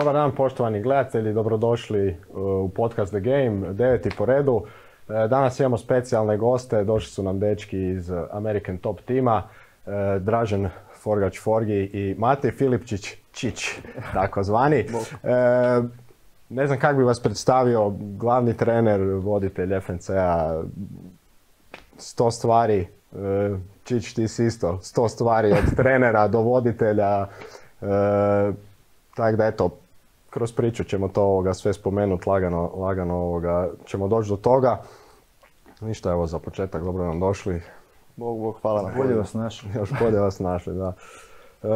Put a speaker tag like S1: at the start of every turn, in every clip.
S1: Dobar dan poštovani gledatelji, dobrodošli u podcast The Game, deveti po redu. E, danas imamo specijalne goste, došli su nam dečki iz American Top tima, e, Dražen Forgač Forgi i Matej Filipčić Čić, tako zvani. E, ne znam kako bi vas predstavio, glavni trener, voditelj FNC-a, sto stvari, Čić ti si isto, sto stvari od trenera do voditelja, tako da eto, kroz priču ćemo to ovoga sve spomenuti, lagano, lagano ovoga, ćemo doći do toga. Ništa, evo za početak, dobro nam došli.
S2: Bog, Bog, hvala na
S3: Bolje vas našli.
S1: Još bolje vas našli, da. E,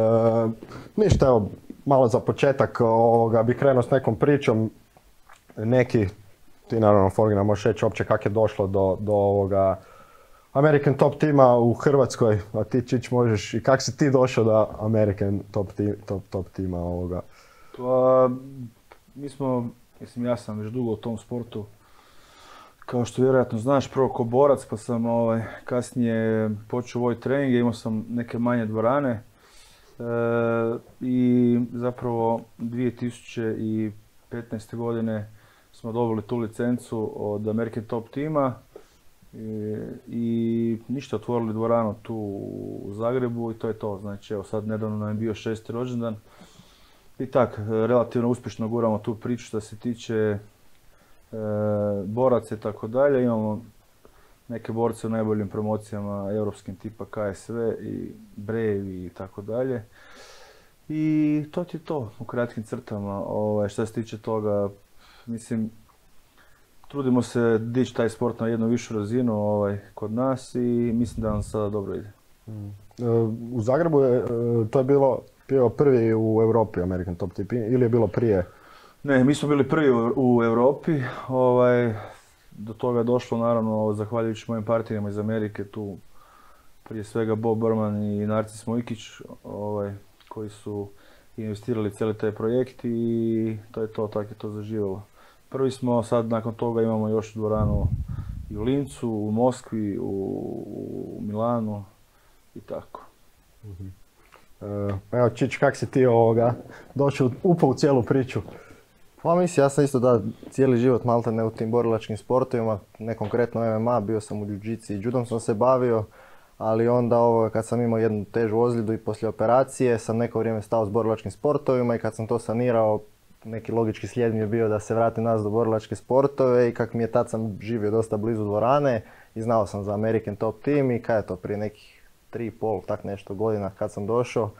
S1: ništa, evo, malo za početak ovoga, bi krenuo s nekom pričom. Neki, ti naravno Forgina možeš reći uopće kako je došlo do, do ovoga American Top tima u Hrvatskoj, a ti Čić možeš i kako si ti došao do American Top, top, top tima ovoga?
S3: Pa, mi smo, mislim ja sam već dugo u tom sportu, kao što vjerojatno znaš, prvo ko borac, pa sam ovaj, kasnije počeo voditi treninge, imao sam neke manje dvorane. E, I zapravo 2015. godine smo dobili tu licencu od American Top tima i, i ništa, otvorili dvoranu tu u Zagrebu i to je to. Znači evo sad nedavno nam je bio šesti rođendan. I tak, relativno uspješno guramo tu priču što se tiče e, boraca i tako dalje. Imamo neke borce u najboljim promocijama europskim tipa KSV i Brave i tako dalje. I to ti je to u kratkim crtama. Ovaj, što se tiče toga, mislim, trudimo se dići taj sport na jednu višu razinu ovaj, kod nas i mislim da nam sada dobro ide. Mm.
S1: E, u Zagrebu je, e, to je bilo bio prvi u Europi American Top Tip ili je bilo prije?
S3: Ne, mi smo bili prvi u, Europi. Ovaj, do toga je došlo naravno zahvaljujući mojim partnerima iz Amerike tu prije svega Bob Berman i Narcis Mojkić ovaj, koji su investirali cijeli taj projekt i to je to, tako je to zaživjelo. Prvi smo, sad nakon toga imamo još dvoranu i u Lincu, u Moskvi, u, Milanu i tako. Mhm.
S1: E, evo Čić, kak si ti ovoga došao, upao u cijelu priču?
S2: Pa mislim, ja sam isto da cijeli život malta ne u tim borilačkim sportovima, ne konkretno MMA, bio sam u jiu i judom sam se bavio, ali onda ovo, kad sam imao jednu težu ozljedu i poslije operacije sam neko vrijeme stao s borilačkim sportovima i kad sam to sanirao, neki logički slijed mi je bio da se vratim nazad do borilačke sportove i kak mi je tad sam živio dosta blizu dvorane i znao sam za American Top Team i kada je to prije nekih tri pol, tak nešto godina kad sam došao,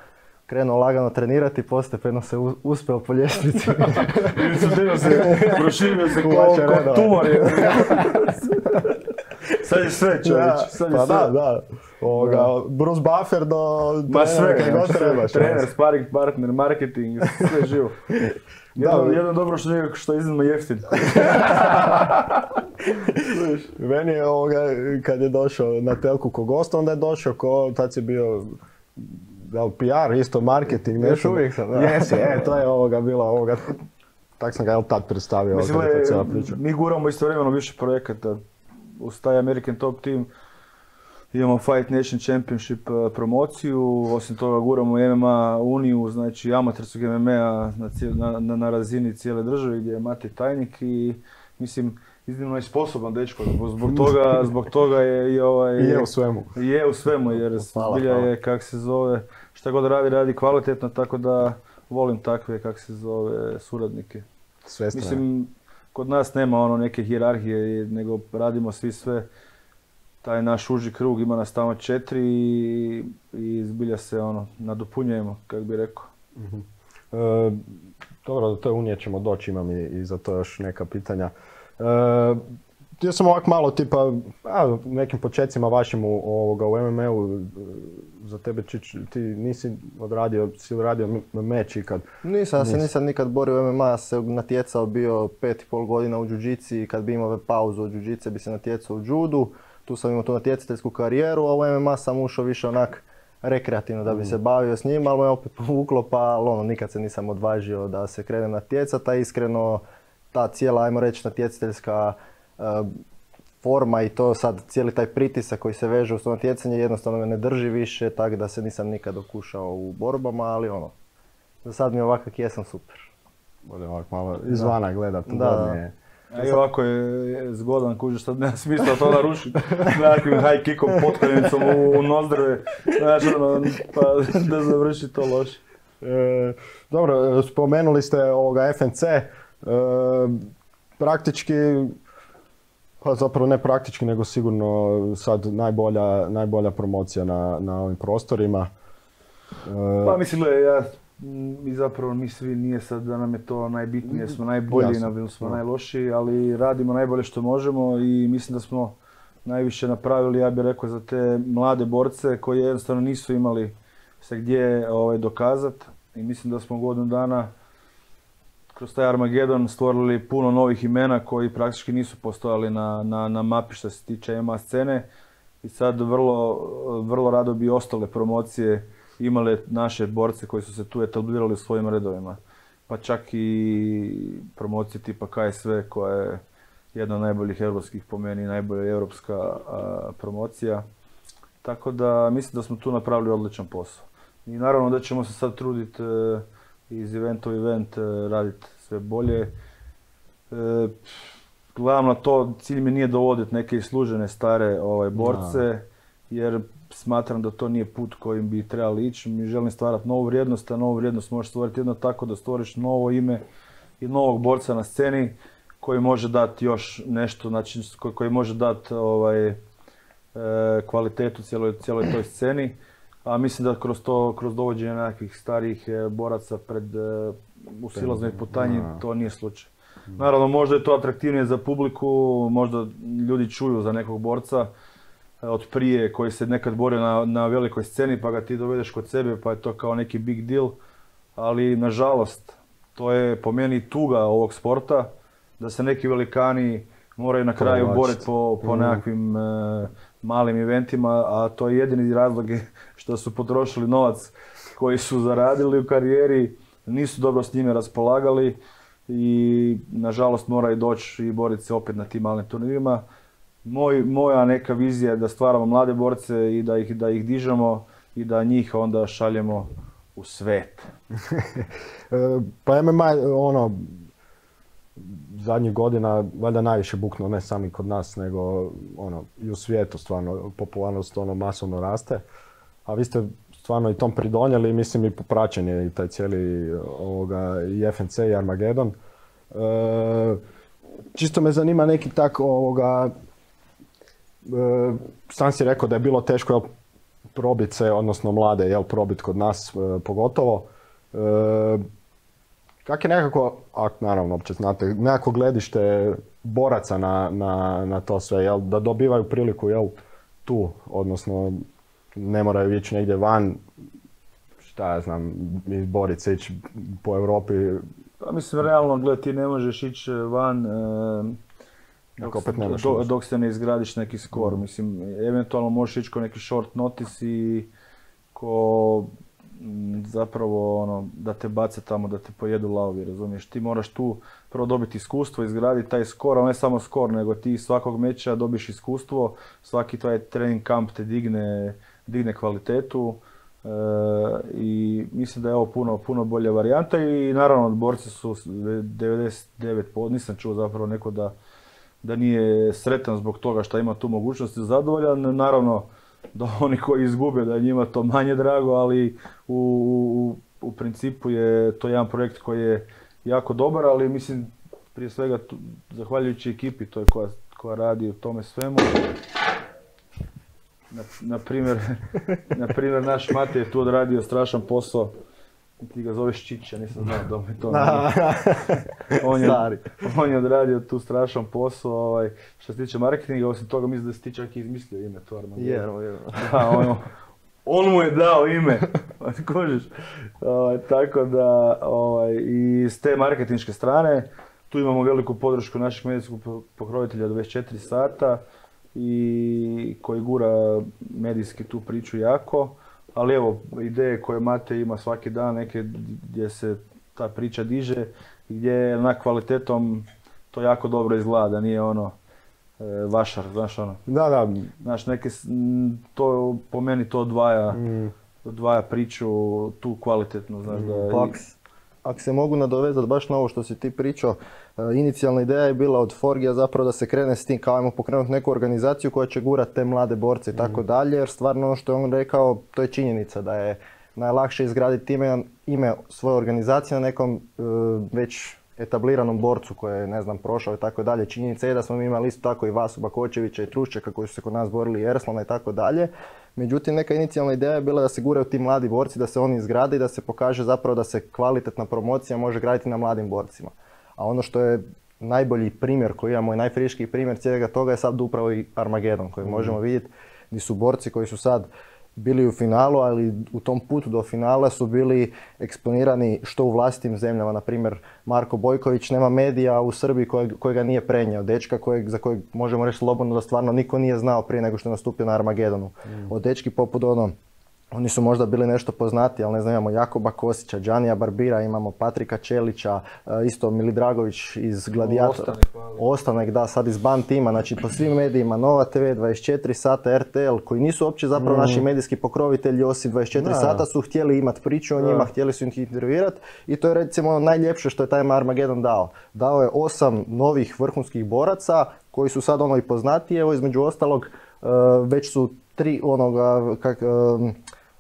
S2: krenuo lagano trenirati, postepeno se uspeo po ljestvici.
S3: se, proširio se ko, tumor je. Sad je sve čovječ, sad je
S1: pa sve. da, da. Ovoga, Bruce Buffer do Ma sve, kaj god trebaš.
S3: Trener, sparring partner, marketing, sve živo. Jedno, jedno dobro što, je, što je iznimno jeftin.
S1: Meni je ovoga, kad je došao na telku ko gost, onda je došao ko, tad si bio da PR, isto marketing,
S2: nešto. Još uvijek sam, da.
S1: Jesi, e, to je ovoga bilo ovoga, tak sam ga tad predstavio.
S3: Mislim, mi guramo istovremeno više projekata uz taj American Top Team Imamo Fight Nation Championship e, promociju, osim toga guramo MMA uniju, znači amaterskog MMA na, na, na, razini cijele države gdje je Mati tajnik i mislim iznimno je sposoban dečko, zbog toga, zbog toga je i ovaj...
S1: je u svemu.
S3: Je u svemu jer zbilja je kak se zove, šta god radi, radi kvalitetno, tako da volim takve kak se zove suradnike.
S1: Sve
S3: Mislim, kod nas nema ono neke hirarhije, nego radimo svi sve taj naš uži krug ima nas tamo četiri i, i zbilja se ono, nadopunjujemo, kako bi rekao. uh
S1: dobro, do te unije ćemo doći, imam i, i za to još neka pitanja. E, ja sam ovak malo tipa, a, nekim početcima vašim u, ovoga, u MMA-u, za tebe ti nisi odradio, si odradio meč ikad?
S2: Nisam, ja se nisam nikad borio u MMA, ja se natjecao bio pet i pol godina u džuđici, kad bi imao pauzu od džuđice bi se natjecao u judu tu sam imao tu natjecateljsku karijeru, a u MMA sam ušao više onak rekreativno da bi se mm. bavio s njim, ali me opet povuklo pa ono, nikad se nisam odvažio da se krenem natjecati, a iskreno ta cijela, ajmo reći, natjecateljska uh, forma i to sad cijeli taj pritisak koji se veže uz to natjecanje jednostavno me ne drži više, tako da se nisam nikad okušao u borbama, ali ono, za sad mi ovakav jesam super.
S1: Bude ovako malo izvana gledat,
S2: Da, da.
S1: ugodnije.
S3: I ovako je zgodan, kužiš, sad nema smisla to narušiti nekakvim high kickom, potkoljnicom u, u nozdrve, znači ono, pa da završi to loše.
S1: E, dobro, spomenuli ste ovoga FNC, e, praktički, pa zapravo ne praktički, nego sigurno sad najbolja, najbolja promocija na, na ovim prostorima. E,
S3: Pa mislim, gledaj, ja, mi zapravo, mi svi nije sad da nam je to najbitnije, smo najbolji,
S1: Jasno,
S3: smo
S1: da.
S3: najlošiji, ali radimo najbolje što možemo i mislim da smo najviše napravili, ja bih rekao, za te mlade borce koji jednostavno nisu imali se gdje ovaj, dokazat. I mislim da smo godinu dana kroz taj Armagedon stvorili puno novih imena koji praktički nisu postojali na, na, na mapi što se tiče MMA scene. I sad vrlo, vrlo rado bi ostale promocije imale naše borce koji su se tu etablirali u svojim redovima. Pa čak i promocije tipa KSV koja je jedna od najboljih europskih po meni, najbolja europska a, promocija. Tako da mislim da smo tu napravili odličan posao. I naravno da ćemo se sad truditi e, iz eventa u event e, raditi sve bolje. E, gledam na to, cilj mi nije dovoditi neke islužene stare ovaj, borce, jer smatram da to nije put kojim bi trebali ići. Mi želim stvarati novu vrijednost, a novu vrijednost možeš stvoriti jedno tako da stvoriš novo ime i novog borca na sceni koji može dati još nešto, znači koji, može dati ovaj, e, kvalitetu cijeloj, cijeloj toj sceni. A mislim da kroz to, kroz dovođenje nekakvih starijih e, boraca pred, e, u silaznoj putanji, to nije slučaj. Naravno, možda je to atraktivnije za publiku, možda ljudi čuju za nekog borca od prije koji se nekad borio na, na velikoj sceni pa ga ti dovedeš kod sebe pa je to kao neki big deal. Ali nažalost, to je po meni tuga ovog sporta da se neki velikani moraju na kraju boriti po, po
S1: Mhm.
S3: nekakvim e, malim eventima, a to je jedini razlog je što su potrošili novac koji su zaradili u karijeri, nisu dobro s njime raspolagali i nažalost moraju doći i boriti se opet na tim malim turnirima. Moj, moja neka vizija je da stvaramo mlade borce i da ih, da ih dižemo i da njih onda šaljemo u svet.
S1: E, Pa MMA, ono, zadnjih godina valjda najviše buknuo, ne samo i kod nas, nego ono, i u svijetu stvarno popularnost ono masovno raste. A vi ste stvarno i tom pridonijeli, mislim i popraćen je i taj cijeli ovoga, i FNC i Armageddon. E, čisto me zanima neki tak ovoga, e, sam si rekao da je bilo teško jel, probit se, odnosno mlade, jel, probit kod nas e, pogotovo. E, kak je nekako, a naravno opće znate, nekako gledište boraca na, na, na to sve, jel, da dobivaju priliku, jel, tu, odnosno ne moraju ići negdje van, šta ja znam, izborit se ići po Europi,
S3: Pa mislim, realno, gledaj, ti ne možeš ići van e, dok,
S1: opet nemaš
S3: do- dok se ne izgradiš neki skor. Mislim, eventualno možeš ići ko neki short notice i ko m, zapravo ono, da te bace tamo, da te pojedu lavovi, razumiješ? Ti moraš tu prvo dobiti iskustvo, izgraditi taj skor, ali ne samo skor, nego ti svakog meča dobiš iskustvo, svaki tvoj trening kamp te digne, digne kvalitetu. E, I mislim da je ovo puno, puno bolja varijanta i naravno borci su s- 99%, nisam čuo zapravo neko da, da nije sretan zbog toga što ima tu mogućnost i zadovoljan. Naravno da oni koji izgube da je njima to manje drago, ali u, u, u principu je to jedan projekt koji je jako dobar, ali mislim prije svega tu, zahvaljujući ekipi toj koja, koja radi u tome svemu. Na, na primjer, na primjer, naš Mate je tu odradio strašan posao. Ti ga zoveš Čića, nisam znao da mu je to. on, je,
S2: Stari.
S3: on je odradio tu strašan posao. Ovaj, što se tiče marketinga, osim toga mislim da si ti čak i izmislio ime to Armageddon.
S2: Je, evo, evo.
S3: Da, ono, on mu je dao ime, kužiš. Ovaj, tako da, ovaj, i s te marketinške strane, tu imamo veliku podršku naših medijskog po- pokrovitelja 24 sata i koji gura medijski tu priču jako. Ali evo, ideje koje Mate ima svaki dan, neke gdje se ta priča diže gdje na kvalitetom to jako dobro izgleda, da nije ono e, vašar, znaš ono.
S1: Da, da.
S3: Znaš, neke, to po meni to odvaja,
S1: mm,
S3: odvaja priču tu kvalitetnu, znaš da... i-
S2: Fox. ako se mogu nadovezati baš na ovo što si ti pričao, inicijalna ideja je bila od Forgija zapravo da se krene s tim kao ajmo pokrenuti neku organizaciju koja će gurati te mlade borce i tako dalje, jer stvarno ono što je on rekao, to je činjenica da je najlakše izgraditi ime, ime svoje organizacije na nekom e, već etabliranom borcu koji je, ne znam, prošao i tako dalje. Činjenica je da smo mi imali isto tako i Vasu Bakočevića i Truščeka koji su se kod nas borili i Erslana i tako dalje. Međutim, neka inicijalna ideja je bila da se guraju ti mladi borci, da se oni izgrade i da se pokaže zapravo da se kvalitetna promocija može graditi na mladim borcima. A ono što je najbolji primjer koji imamo i najfriškiji primjer cijelega toga je sad upravo i Armagedon koji možemo vidjeti gdje su borci koji su sad bili u finalu, ali u tom putu do finala su bili eksponirani što u vlastitim zemljama. Na primjer, Marko Bojković nema medija u Srbiji koji ga nije prenio. Dečka kojeg, za kojeg možemo reći slobodno da stvarno niko nije znao prije nego što je nastupio na Armagedonu. Mm. Od dečki poput ono oni su možda bili nešto poznati, ali ne znam, imamo Jakoba Kosića, Đanija Barbira, imamo Patrika Čelića, e, isto Mili Dragović iz Gladiatora. Ostanek, da, sad iz Ban tima, znači po svim medijima, Nova TV, 24 sata, RTL, koji nisu uopće zapravo naši mm. medijski pokrovitelji, osim 24 sata su htjeli imati priču o njima, htjeli su ih intervjuirati i to je recimo najljepše što je taj Armageddon dao. Dao je osam novih vrhunskih boraca koji su sad ono i poznati, evo između ostalog e, već su tri onoga, kak, e,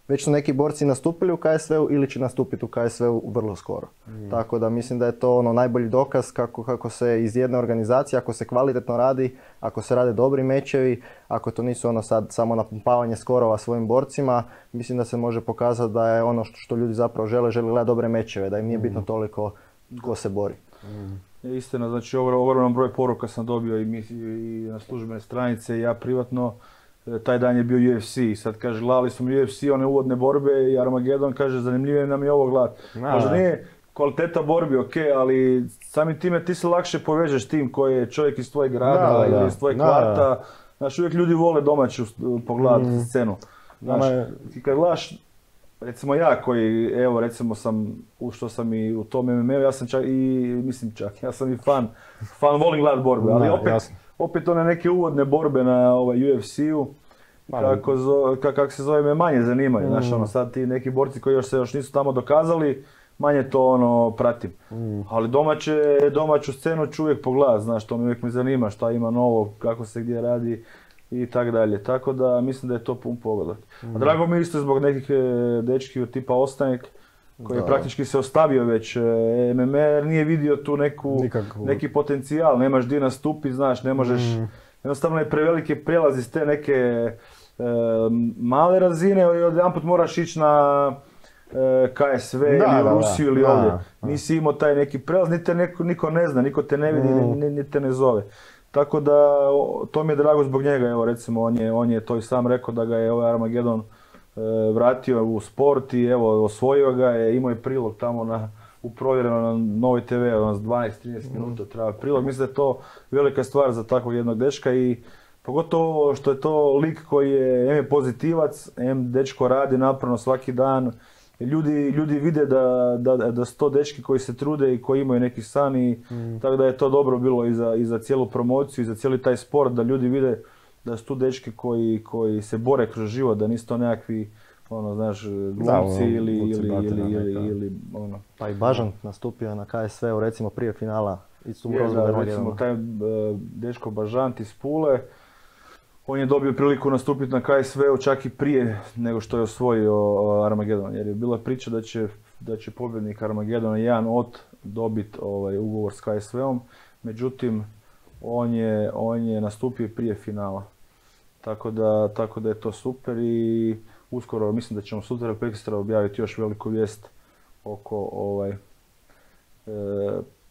S2: već su neki borci nastupili u KSV-u ili će nastupiti u KSV-u vrlo skoro. Mm. Tako da mislim da je to ono najbolji dokaz kako, kako se iz jedne organizacije, ako se kvalitetno radi, ako se rade dobri mečevi, ako to nisu ono sad samo napumpavanje skorova svojim borcima, mislim da se može pokazati da je ono što, što ljudi zapravo žele, žele gledati dobre mečeve, da im nije bitno mm. toliko ko se bori. Mm.
S3: Istina, znači ogroman broj poruka sam dobio i, i na službene stranice i ja privatno taj dan je bio UFC, sad kaže gledali smo UFC, one uvodne borbe i Armageddon kaže zanimljivije nam je ovo gledat. Možda nije kvaliteta borbi ok, ali samim time ti se lakše povežeš tim koji je čovjek iz tvojeg grada ili iz tvojeg kvarta. Znaš, uvijek ljudi vole domaću pogledati mm. scenu. Znaš, i kad gledaš, recimo ja koji, evo recimo sam, ušto sam i u tom MMA, ja sam čak i, mislim čak, ja sam i fan, fan volim gledat borbe, ali opet, opet one neke uvodne borbe na ovaj, UFC-u, kako, kako se zove, me manje zanimaju. Mm. Znaš, ono, sad ti neki borci koji još se još nisu tamo dokazali, manje to ono pratim. Mm. Ali domaće, domaću scenu ću uvijek pogledat, znaš, to mi uvijek me zanima šta ima novo, kako se gdje radi i tak dalje. Tako da mislim da je to pun pogledat. A mm. drago mi isto zbog nekih e, dečki tipa Ostanek, koji je praktički se ostavio već e, MMR, nije vidio tu neku, neki potencijal, nemaš di nastupi, znaš, ne možeš, mm. jednostavno je prevelike prelaz iz te neke e, male razine i odjedanput moraš ići na e, KSV ili u Rusiju ili ovdje. Nisi imao taj neki prelaz, niti te neko, niko ne zna, niko te ne vidi, mm. niti te ne zove. Tako da, to mi je drago zbog njega, evo recimo, on je, on je to i sam rekao da ga je ovaj Armageddon E, vratio u sport i evo osvojio ga je, imao je prilog tamo na, u provjereno na Novoj TV, ono 12-13 minuta treba prilog. Mislim da je to velika stvar za takvog jednog dečka i pogotovo što je to lik koji je, M je pozitivac, M dečko radi napravno svaki dan. Ljudi, ljudi vide da, da, da su to dečki koji se trude i koji imaju neki san i mm. tako da je to dobro bilo i za, i za cijelu promociju i za cijeli taj sport, da ljudi vide da su tu dečki koji, koji se bore kroz život, da nisu to nekakvi ono, znaš, glumci ono, ili, ili, ili, ili, ili, ono.
S2: Pa i Bažan nastupio na KSV-u recimo prije finala i su
S3: je, da, recimo taj uh, dečko Bažant iz Pule, on je dobio priliku nastupiti na KSV-u čak i prije nego što je osvojio Armagedon, jer je bila priča da će, da će pobjednik Armagedona jedan od dobiti ovaj, ugovor s KSV-om, međutim on je, on je nastupio prije finala. Tako da, tako da je to super i uskoro mislim da ćemo sutra u Pekistra objaviti još veliku vijest oko ovaj e,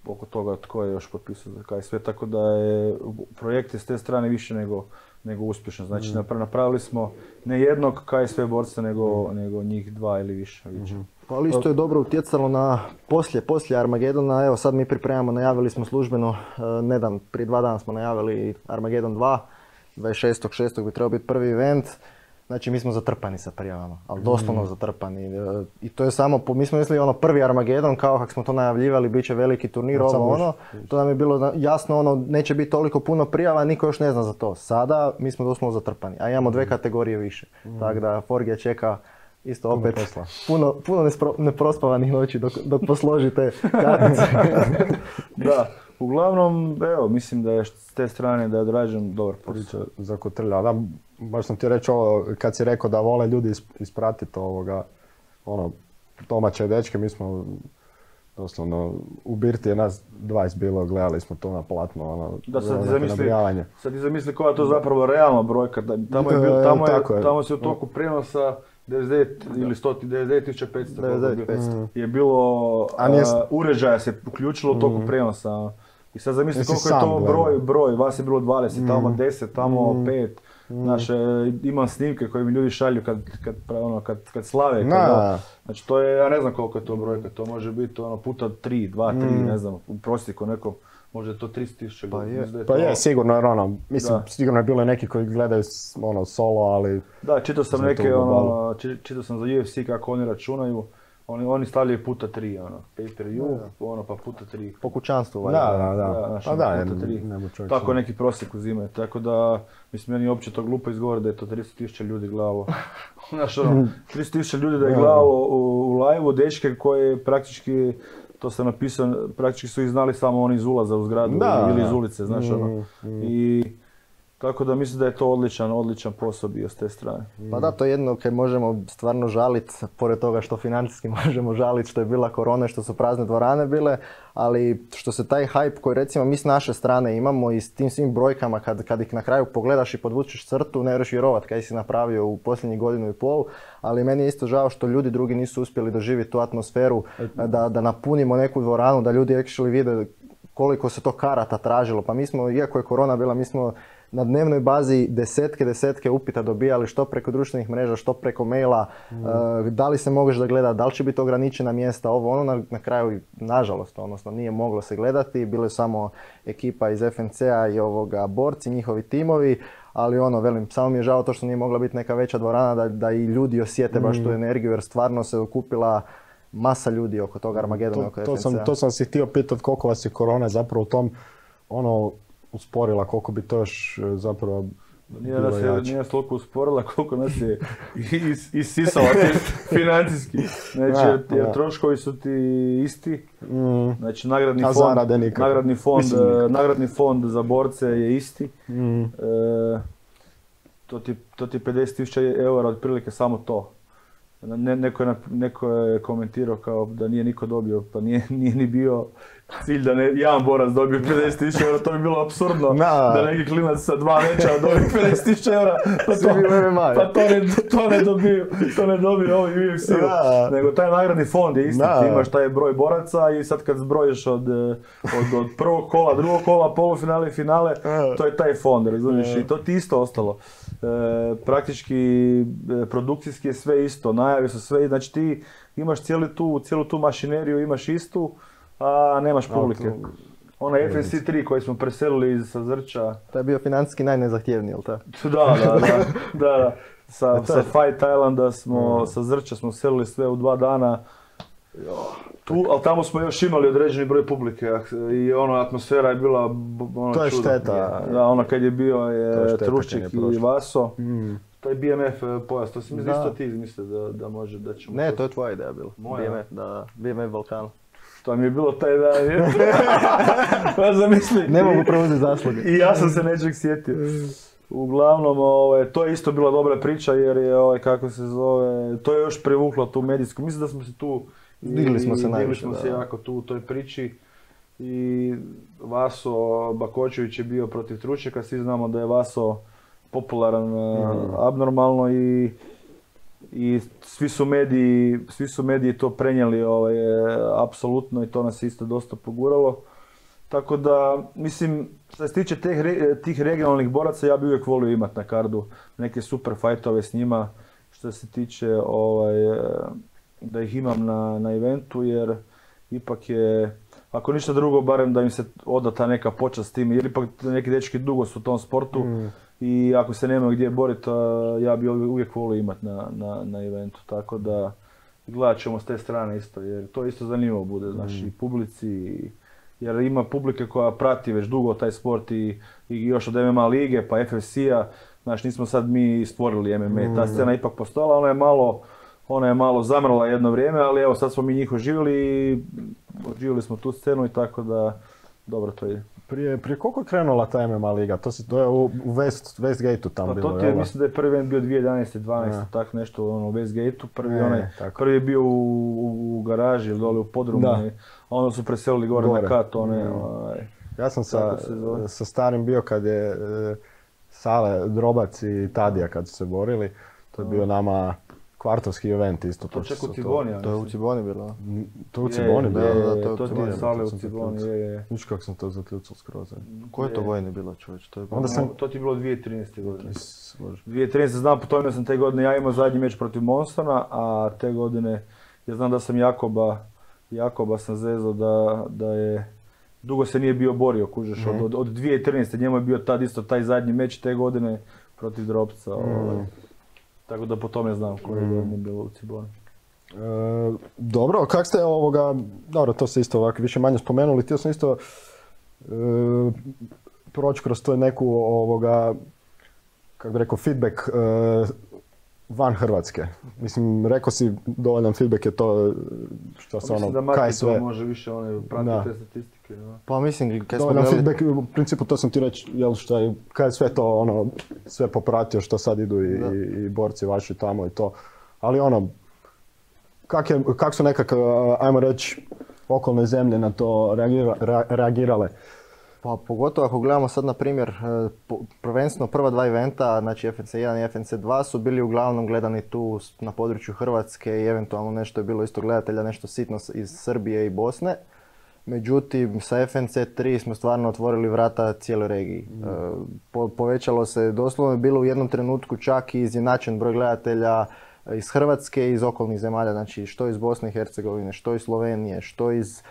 S3: oko toga tko je još potpisao za sve tako da je projekt je s te strane više nego, nego uspješan. Znači mm. napravili smo ne jednog KSV borca nego, mm. nego njih dva ili više. Mm
S2: Pa ali isto je dobro utjecalo na poslije, poslije Armagedona, evo sad mi pripremamo, najavili smo službeno, e, ne dam, prije dva dana smo najavili Armagedon 2, 26.6. bi trebao biti prvi event. Znači mi smo zatrpani sa prijavama, ali doslovno mm. zatrpani. E, I to je samo, mi smo mislili ono prvi Armagedon, kao kako smo to najavljivali, bit će veliki turnir, ovo ono. To nam je bilo jasno, ono, neće biti toliko puno prijava, niko još ne zna za to. Sada mi smo doslovno zatrpani, a imamo dve mm. kategorije više. Mm. Tako da Forgija čeka Isto
S1: Puno
S2: opet
S1: posla.
S2: puno, puno nespro- neprospavanih noći dok, dok posložite kartice.
S3: Da, uglavnom, evo, mislim da je s te strane da je odrađen dobar posao.
S1: za kotrlja. Da, baš sam ti reći ovo, kad si rekao da vole ljudi is- ispratiti ovoga, ono, domaće dečke, mi smo doslovno, u Birti je nas 20 bilo, gledali smo to na platno, ono,
S3: Da sad zamisli, sad zamisli koja je to zapravo realna brojka. Da- Tamo je, bil, tamo je, tamo se u toku prijenosa 99 ili 100, 99.500 koliko je bilo.
S2: 99.500.
S3: je bilo,
S1: A
S3: a, uređaja se uključilo u toku prijenosa. I sad zamisli koliko je to broj, broj, vas je bilo 20, tamo 10, tamo 5. Znaš, e, imam snimke koje mi ljudi šalju kad, kad, ono, kad, kad slave. Kad, znači to je, ja ne znam koliko je to brojka, to može biti ono puta 3, 2, 3, ne znam, u prosjeku neko, može je to 300 tisuća.
S2: Pa je.
S1: Pa je, sigurno, jer ono, mislim,
S3: Da.
S1: sigurno je bilo neki koji gledaju ono, solo, ali
S3: Da, čitao sam neke, ono, čitao sam za UFC kako oni računaju, oni, oni stavljaju puta tri, ono, pay per view, ono, pa puta tri.
S2: Po kućanstvu,
S1: da,
S2: valjda.
S1: da, da,
S3: Da, znaš,
S1: pa
S3: ono,
S1: da,
S3: puta tri.
S1: ne
S3: Tako
S1: sam-
S3: neki prosjek uzimaju, tako da, mislim, meni uopće to glupo izgovor da je to 300 tisuća ljudi gledalo. Znaš, ono, 300 tisuća ljudi da je
S1: Da,
S3: gledalo u, u live-u, dečke koje praktički, to sam napisao, praktički su ih znali samo oni iz ulaza u zgradu
S1: Da,
S3: ili iz
S1: da.
S3: ulice, znaš, ono.
S1: Mm,
S3: I tako da mislim da je to odličan, odličan posao bio s te strane.
S2: Pa da, to je jedno kaj možemo stvarno žaliti, pored toga što financijski možemo žaliti što je bila korona i što su prazne dvorane bile, ali što se taj hype koji recimo mi s naše strane imamo i s tim svim brojkama kad, kad ih na kraju pogledaš i podvučeš crtu, ne možeš vjerovat kaj si napravio u posljednjih godinu i pol, ali meni je isto žao što ljudi drugi nisu uspjeli doživjeti tu atmosferu, da, da napunimo neku dvoranu, da ljudi actually vide koliko se to karata tražilo. Pa mi smo, iako je korona bila, mi smo na dnevnoj bazi desetke, desetke upita dobijali što preko društvenih mreža, što preko maila, e, da li se možeš da gleda, da li će biti ograničena mjesta, ovo ono, na, na kraju, nažalost, odnosno nije moglo se gledati, bilo je samo ekipa iz FNC-a i ovoga borci, njihovi timovi, ali ono, velim, samo mi je žao to što nije mogla biti neka veća dvorana da, da i ljudi osjete baš tu energiju, jer stvarno se okupila masa ljudi oko tog Armagedona,
S1: To,
S2: oko
S1: to, sam,
S2: FNC-a.
S1: to sam si htio pitati koliko vas je korona zapravo u tom ono usporila, koliko bi to još e, zapravo
S3: Nije nas, je, nije nas toliko usporila koliko nas je is, isisala fi- financijski. Znači, jer, troškovi su ti isti.
S1: Mm,
S3: Znači, nagradni
S1: A
S3: fond, nagradni fond,
S1: Mislim, nikakve.
S3: nagradni fond za borce je isti.
S1: mm,
S3: E, to, ti, to ti 50.000 eura otprilike samo to. Ne, neko, je, neko je komentirao kao da nije niko dobio, pa nije, nije ni bio cilj da ne, jedan borac dobio 50.000 eura, to bi bilo absurdno
S1: Da.
S3: da neki klinac sa dva veća dobije 50.000 eura, pa to, pa to ne, to ne dobiju, to ne dobiju ovi u UFC-u.
S1: Da.
S3: Nego taj nagradni fond je isti, ti imaš taj broj boraca i sad kad zbrojiš od, eh, od, od prvog kola, drugog kola, polufinale i finale, to je taj fond, razumiješ, i to ti isto ostalo. E, praktički e, produkcijski je sve isto, najave su sve, znači ti imaš cijelu tu, cijelu tu mašineriju, imaš istu, a nemaš publike. Ona FNC3 koji smo preselili iz sa Zrča,
S2: To je bio financijski najnezahtjevniji, jel tako?
S3: da, da, da, da, da. Sa,
S1: to
S3: sa Fight Islanda smo, sa Zrča smo selili sve u dva dana. Tu, ali tamo smo još imali određeni broj publike i ono, atmosfera je bila ono,
S1: To je
S3: čudo.
S1: šteta.
S3: Da, ono kad je bio
S1: je
S3: je Truščik
S1: je
S3: i. Vaso.
S1: mm.
S3: Taj BMF e, pojas, to si mi isto ti izmislio da, da može, da ćemo...
S2: Ne, to je tvoja ideja bila.
S3: Moja?
S2: BMF, da, da. BMF Balkan.
S3: To mi je bilo taj dan. je. pa zamisli.
S2: Ne mogu preuzeti zasluge.
S3: I ja sam se nečeg sjetio. Uglavnom, ovaj, to je isto bila dobra priča jer je, ovaj, kako se zove, to je još privuklo tu medijsku. Mislim da smo se tu...
S2: Digli smo se
S3: digli
S2: najviše,
S3: smo
S2: da.
S3: se jako tu u toj priči. I Vaso Bakočević je bio protiv Tručeka, svi znamo da je Vaso popularan
S2: Mhm.
S3: a, abnormalno i i svi su mediji, svi su mediji to prenijeli ovaj, e, apsolutno i to nas je isto dosta poguralo. Tako da, mislim, što se tiče re- tih regionalnih boraca, ja bi uvijek volio imat na kardu neke super fajtove s njima, što se tiče ovaj, e, da ih imam na, na eventu, jer ipak je, ako ništa drugo, barem da im se oda ta neka počast tim, jer ipak neki dečki dugo su u tom sportu
S1: Mm.
S3: I ako se nema gdje boriti, ja bi uvijek- volio imat na, na, na eventu, tako da gledat ćemo s te strane isto, jer to isto zanimljivo bude, znaš, i publici, i- jer ima publike koja prati već dugo taj sport i, i još od MMA lige pa FFC-a, znaš, nismo sad mi stvorili MMA, ta scena je ipak postojala, ona je malo, ona je malo zamrla jedno vrijeme, ali evo sad smo mi njih oživjeli i oživjeli smo tu scenu i tako da dobro to ide.
S1: Prije, prije koliko je krenula ta MMA liga? To, si, to je u, u West, Westgateu tamo
S3: Pa
S1: bilo,
S3: to ti je,
S1: jel da?
S3: mislim da je prvi event bio 2011. 12.
S1: Ja.
S3: tak nešto ono, u Westgateu. Prvi,
S1: E,
S3: onaj,
S1: tako.
S3: prvi je bio u, u, u garaži ili dole u podrumu.
S1: Da.
S3: a onda su preselili gore,
S1: Gore.
S3: na kat, one,
S1: Mm.
S3: ovaj,
S1: Ja sam sa, sa starim bio kad je e, Sale, Drobac i Tadija kad su se borili. To je bio nama kvartovski event isto.
S3: to čak
S1: su
S3: u Ciboni, ja
S2: To je u. Ciboni bilo.
S1: To u
S3: Je,
S1: Ciboni
S3: je,
S1: bilo?
S2: da, to je u
S3: to je
S2: Ciboni,
S3: sale
S1: to
S3: u
S1: sam
S3: Ciboni, je, je.
S1: Viš kako sam to zaključio skroz.
S2: Koje je to
S3: Je.
S2: vojne bilo čovječ? To je
S1: Onda sam-
S3: To ti je bilo 2013. godine.
S1: Is- Bože.
S3: 2013. znam, po tome sam te godine ja imao zadnji meč protiv Monstona, a te godine ja znam da sam Jakoba, Jakoba sam zezao da, da je dugo se nije bio borio, kužeš, od, od, od 2013. njemu je bio tad isto taj zadnji meč te godine protiv Dropca. ovaj. Tako da po tome znam koje je godine bilo u Ciboni.
S1: E, dobro, kak ste ovoga, dobro, to ste isto ovako više manje spomenuli, htio sam isto e, proći kroz to neku ovoga, kako bi rekao, feedback e, van Hrvatske. Mislim, rekao si, dovoljan feedback je to što se
S3: Pa da
S1: ono,
S3: Marko
S1: kaj sve.
S3: to može više one prati
S1: Da.
S3: te statistike. No.
S2: Pa mislim, kad smo
S1: Dovoljan feedback, u principu to sam ti reći, jel šta je, kaj sve to ono, sve popratio što sad idu i,
S2: Da.
S1: i, i borci vaši tamo i to. Ali ono, kak, je, kak su nekak, e, ajmo reći, okolne zemlje na to reagira- rea- reagirale?
S2: Pa pogotovo ako gledamo sad na primjer, e, po- prvenstveno prva dva eventa, znači FNC 1 i FNC 2 su bili uglavnom gledani tu na području Hrvatske i eventualno nešto je bilo isto gledatelja, nešto sitno iz Srbije i Bosne. Međutim, sa FNC 3 smo stvarno otvorili vrata cijeloj regiji. E, po- povećalo se, doslovno je bilo u jednom trenutku čak i izjednačen broj gledatelja e, iz Hrvatske i iz okolnih zemalja, znači što iz Bosne i Hercegovine, što iz Slovenije, što iz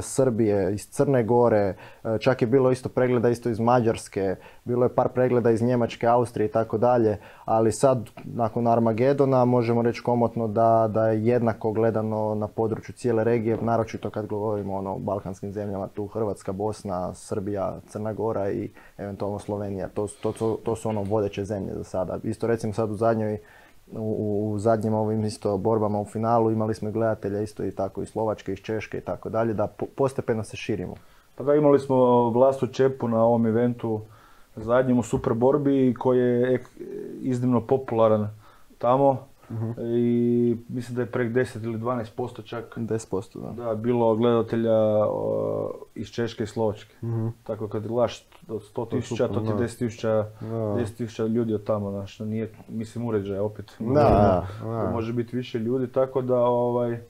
S2: Srbije, iz Crne Gore, e, čak je bilo isto pregleda isto iz Mađarske, bilo je par pregleda iz Njemačke, Austrije i tako dalje, ali sad nakon Armagedona možemo reći komotno da, da je jednako gledano na području cijele regije, naročito kad govorimo ono, o balkanskim zemljama, tu Hrvatska, Bosna, Srbija, Crna Gora i eventualno Slovenija. To, to, to su ono vodeće zemlje za sada. Isto recimo sad u zadnjoj u, u, u zadnjim ovim isto borbama u finalu imali smo i gledatelja isto i tako iz Slovačke, iz Češke i tako dalje, da po- postepeno se širimo.
S3: Pa da, imali smo Vlastu Čepu na ovom eventu zadnjem u Super borbi koji je iznimno popularan tamo i mislim da je prek 10 ili 12% čak
S2: 10%, da.
S3: da, bilo gledatelja o, iz Češke i Slovačke. Tako kad gledaš 100 tisuća, to ti je
S1: da.
S3: 10 tisuća,
S1: Da.
S3: 10 tisuća ljudi od tamo, znaš, nije, mislim uređaja opet.
S1: Da, da,
S3: može biti više ljudi, tako da ovaj, e,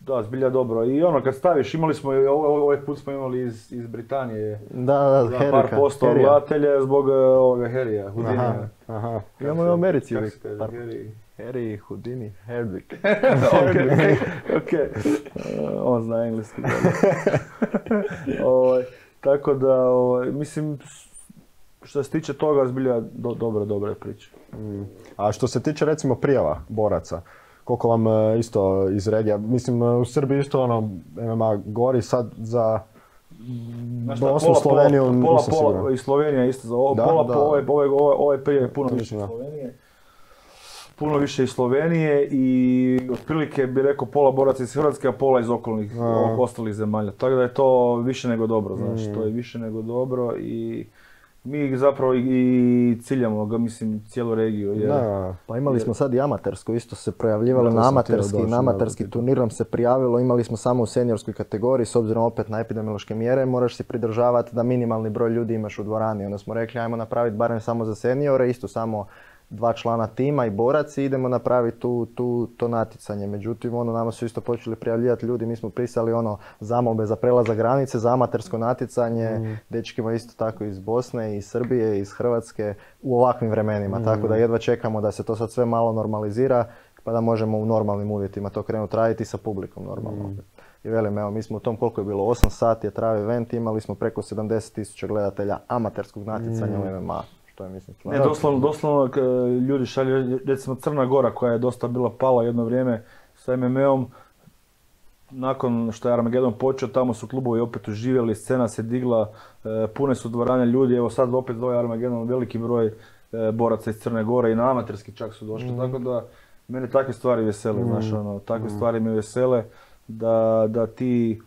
S3: da, zbilja dobro. I ono kad staviš, imali smo, ovaj put smo imali iz, iz Britanije,
S2: Da, da,
S3: za
S2: Herika,
S3: par posto
S2: Herija.
S3: gledatelja zbog e, ovoga Harrya, Houdinija.
S1: Aha, aha.
S2: Imamo i u Americi uvijek
S3: Harry?
S2: Houdini, Herdwick.
S3: ok, ok. On zna engleski. Ovaj, tako da, ovaj, mislim, što se tiče toga, zbilja do, dobra, dobra je priča.
S1: Mm. A što se tiče recimo prijava boraca, koliko vam e, isto iz regija, mislim e, u Srbiji isto ono MMA gori sad za
S3: šta,
S1: Bosnu, Sloveniju,
S3: pola, pola,
S1: siguran.
S3: i Slovenija isto za ovo,
S1: Da,
S3: pola,
S1: da.
S3: po ovaj, ovaj, ovaj, ovaj prije je puno više. Slovenije. Puno više iz Slovenije i otprilike bi rekao pola boraca iz Hrvatske, a pola iz okolnih
S1: A.
S3: ostalih zemalja. Tako da je to više nego dobro, znaš,
S1: Mm.
S3: to je više nego dobro i mi zapravo i, ciljamo ga, mislim, cijelu regiju. Jer,
S1: Da,
S2: Pa imali smo sad i amatersko, isto se projavljivalo na amaterski, na amaterski turnir nam se prijavilo, imali smo samo u seniorskoj kategoriji, s obzirom opet na epidemiološke mjere, moraš se pridržavati da minimalni broj ljudi imaš u dvorani. Onda smo rekli ajmo napraviti barem samo za seniore, isto samo dva člana tima i borac i idemo napraviti tu, tu, to natjecanje. Međutim, ono, nama su isto počeli prijavljivati ljudi, mi smo pisali ono zamolbe za prelazak granice, za amatersko natjecanje, dečkima isto tako iz Bosne, iz Srbije, iz Hrvatske u ovakvim vremenima. Tako da jedva čekamo da se to sad sve malo normalizira pa da možemo u normalnim uvjetima to krenuti raditi sa publikom normalno. opet. I velim, evo, mi smo u tom koliko je bilo, 8 sati je trajao event, imali smo preko 70 tisuća gledatelja amaterskog natjecanja u MMA, što je mislim
S3: Ne,
S2: stvarno.
S3: doslovno, doslovno k- ljudi šalju, recimo Crna Gora koja je dosta bila pala jedno vrijeme sa MMA-om, nakon što je Armageddon počeo, tamo su klubovi opet uživjeli, scena se digla, e, pune su dvorane ljudi, evo sad opet zove Armageddon veliki broj e, boraca iz Crne Gore i na amaterski čak su došli, tako da Mene takve stvari vesele, znaš,
S1: Mm.
S3: ono, takve stvari me vesele da, da ti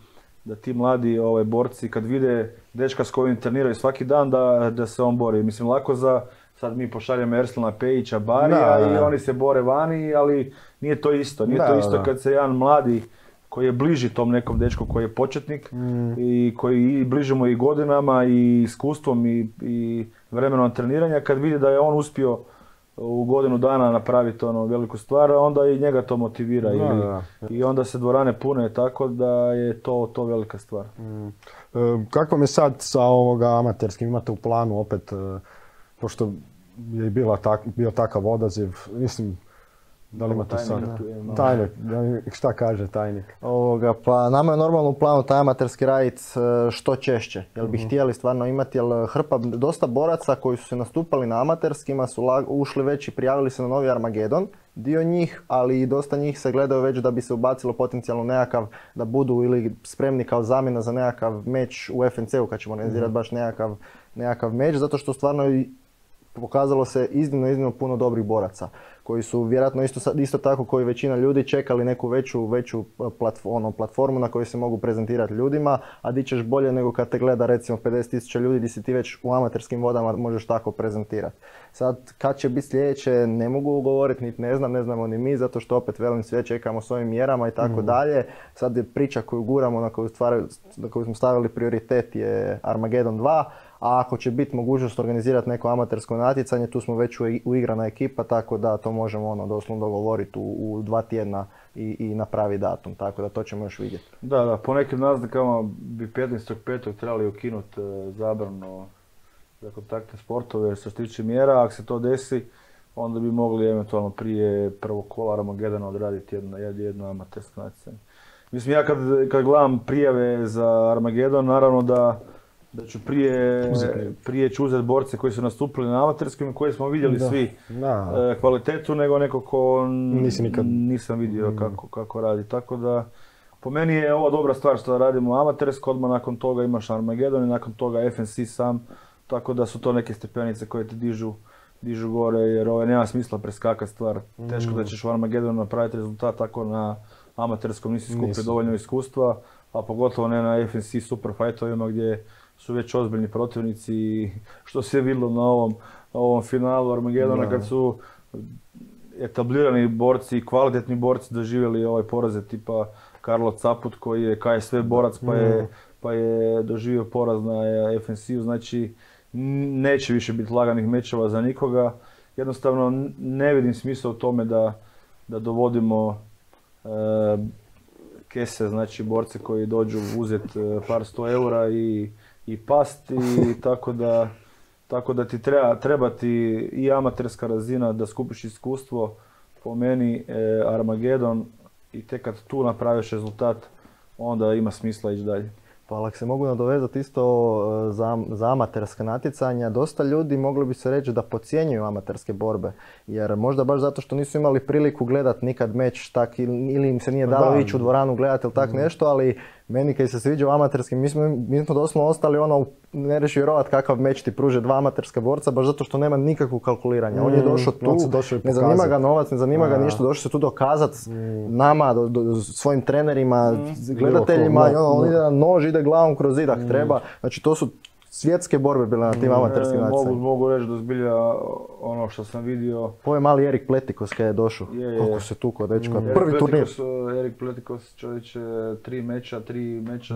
S3: da ti mladi ovaj, borci kad vide dečka s kojim treniraju svaki dan da, da se on bori. Mislim, lako za, sad mi pošaljemo Erslana Pejića, Barija
S1: Da, da,
S3: i oni se bore vani, ali nije to isto. Nije
S1: Da,
S3: to isto
S1: da.
S3: kad se jedan mladi koji je bliži tom nekom dečku koji je početnik
S1: Mm.
S3: i koji i bliže mu i godinama i iskustvom i, i vremenom treniranja, kad vidi da je on uspio u godinu dana napraviti ono veliku stvar, onda i njega to motivira
S1: Da,
S3: ili,
S1: da.
S3: i onda se dvorane pune tako da je to, to velika stvar.
S1: E, Kako mi je sad sa ovoga amaterskim, imate u planu opet, e, pošto je bila tak, bio takav odaziv, mislim, da li imate sad?
S3: tajnika tu, je malo.
S1: Tajnik, šta kaže tajnik?
S2: Ovoga, pa nama je normalno u planu taj amaterski radit e, što češće. Jel bi htjeli stvarno imati, jel hrpa, dosta boraca koji su se nastupali na amaterskima su ušli već i prijavili se na novi Armagedon. Dio njih, ali i dosta njih se gledaju već da bi se ubacilo potencijalno nekakav, da budu ili spremni kao zamjena za nekakav meč u FNC-u kad ćemo organizirati baš nekakav, nekakav meč, zato što stvarno pokazalo se iznimno, iznimno puno dobrih boraca koji su vjerojatno isto, isto tako koji većina ljudi čekali neku veću, veću platf- ono, platformu na kojoj se mogu prezentirati ljudima, a di ćeš bolje nego kad te gleda recimo 50.000 ljudi di si ti već u amaterskim vodama možeš tako prezentirati. Sad kad će biti sljedeće ne mogu govoriti, niti ne znam, ne znamo ni mi, zato što opet velim sve čekamo s ovim mjerama i tako dalje. Sad je priča koju guramo, na koju, stvaraju, na koju smo stavili prioritet je Armageddon 2, a ako će biti mogućnost organizirati neko amatersko natjecanje, tu smo već ui- uigrana ekipa, tako da to možemo ono doslovno dogovoriti u, u dva tjedna i, i napravi datum, tako da to ćemo još vidjeti.
S3: Da, da, po nekim naznakama bi 15.5. trebali ukinuti e, zabranu za kontaktne sportove što se tiče mjera. Ako se to desi, onda bi mogli eventualno prije prvog kola Armagedana odraditi jedno, jedno amatersko natjecanje. Mislim, ja kad, kad gledam prijave za Armagedon, naravno da, da ću prije, prije ću uzeti borce koji su nastupili na amaterskim i koje smo vidjeli
S1: Da.
S3: svi
S1: Da.
S3: e, kvalitetu, nego neko ko
S1: Nisi nikad-
S3: nisam vidio kako, kako radi. Tako da, po meni je ovo dobra stvar što radimo amatersko, odmah nakon toga imaš Armageddon i nakon toga FNC sam, tako da su to neke stepenice koje te dižu, dižu gore, jer ovo nema smisla preskakati stvar. Teško da ćeš u Armageddonu napraviti rezultat tako na amaterskom nisi skupio dovoljno iskustva, a pogotovo ne na FNC super fightovima gdje su već ozbiljni protivnici i što se je vidjelo na ovom, na ovom finalu Armagedona kad su etablirani borci i kvalitetni borci doživjeli ovaj poraze tipa Karlo Caput koji je KSV borac pa je, pa je doživio poraz na FNC-u, znači neće više biti laganih mečeva za nikoga. Jednostavno ne vidim smisla u tome da, da dovodimo e, kese, znači borce koji dođu uzeti e, par sto eura i, i past i tako da tako da ti treba, treba ti i amaterska razina da skupiš iskustvo, po meni e, Armagedon i tek kad tu napraviš rezultat, onda ima smisla ići dalje.
S2: Pa ako se mogu nadovezati isto e, za, za amaterska natjecanja, dosta ljudi mogli bi se reći da podcjenjuju amaterske borbe. Jer možda baš zato što nisu imali priliku gledat nikad meč tak ili, im se nije
S1: Pa
S2: dalo
S1: da.
S2: ići u dvoranu gledati ili tak nešto, ali meni kad se sviđa u amaterskim, mi smo, mi smo doslovno ostali ono, ne reši vjerovat kakav meč ti pruže dva amaterska borca, baš zato što nema nikakvog kalkuliranja. On je
S1: Mm,
S2: došao tu,
S1: se došao
S2: ne zanima ga novac, ne zanima ga
S1: Da.
S2: ništa, došao se tu dokazat nama, do, do- svojim trenerima,
S1: Bilo
S2: gledateljima, i ono, on ide na nož, ide glavom kroz zid ako treba. Znači to su svjetske borbe bile na tim amaterskim
S3: E, mogu,
S2: natjecanjima.
S3: mogu reći da zbilja ono što sam vidio
S2: Ovo je mali Erik Pletikos kad je došao.
S3: Je, je.
S2: Kako se tuko, dečko.
S3: Erik
S2: Prvi turnir.
S3: Pletikos, e, Erik Pletikos čovječe, tri meča, tri meča,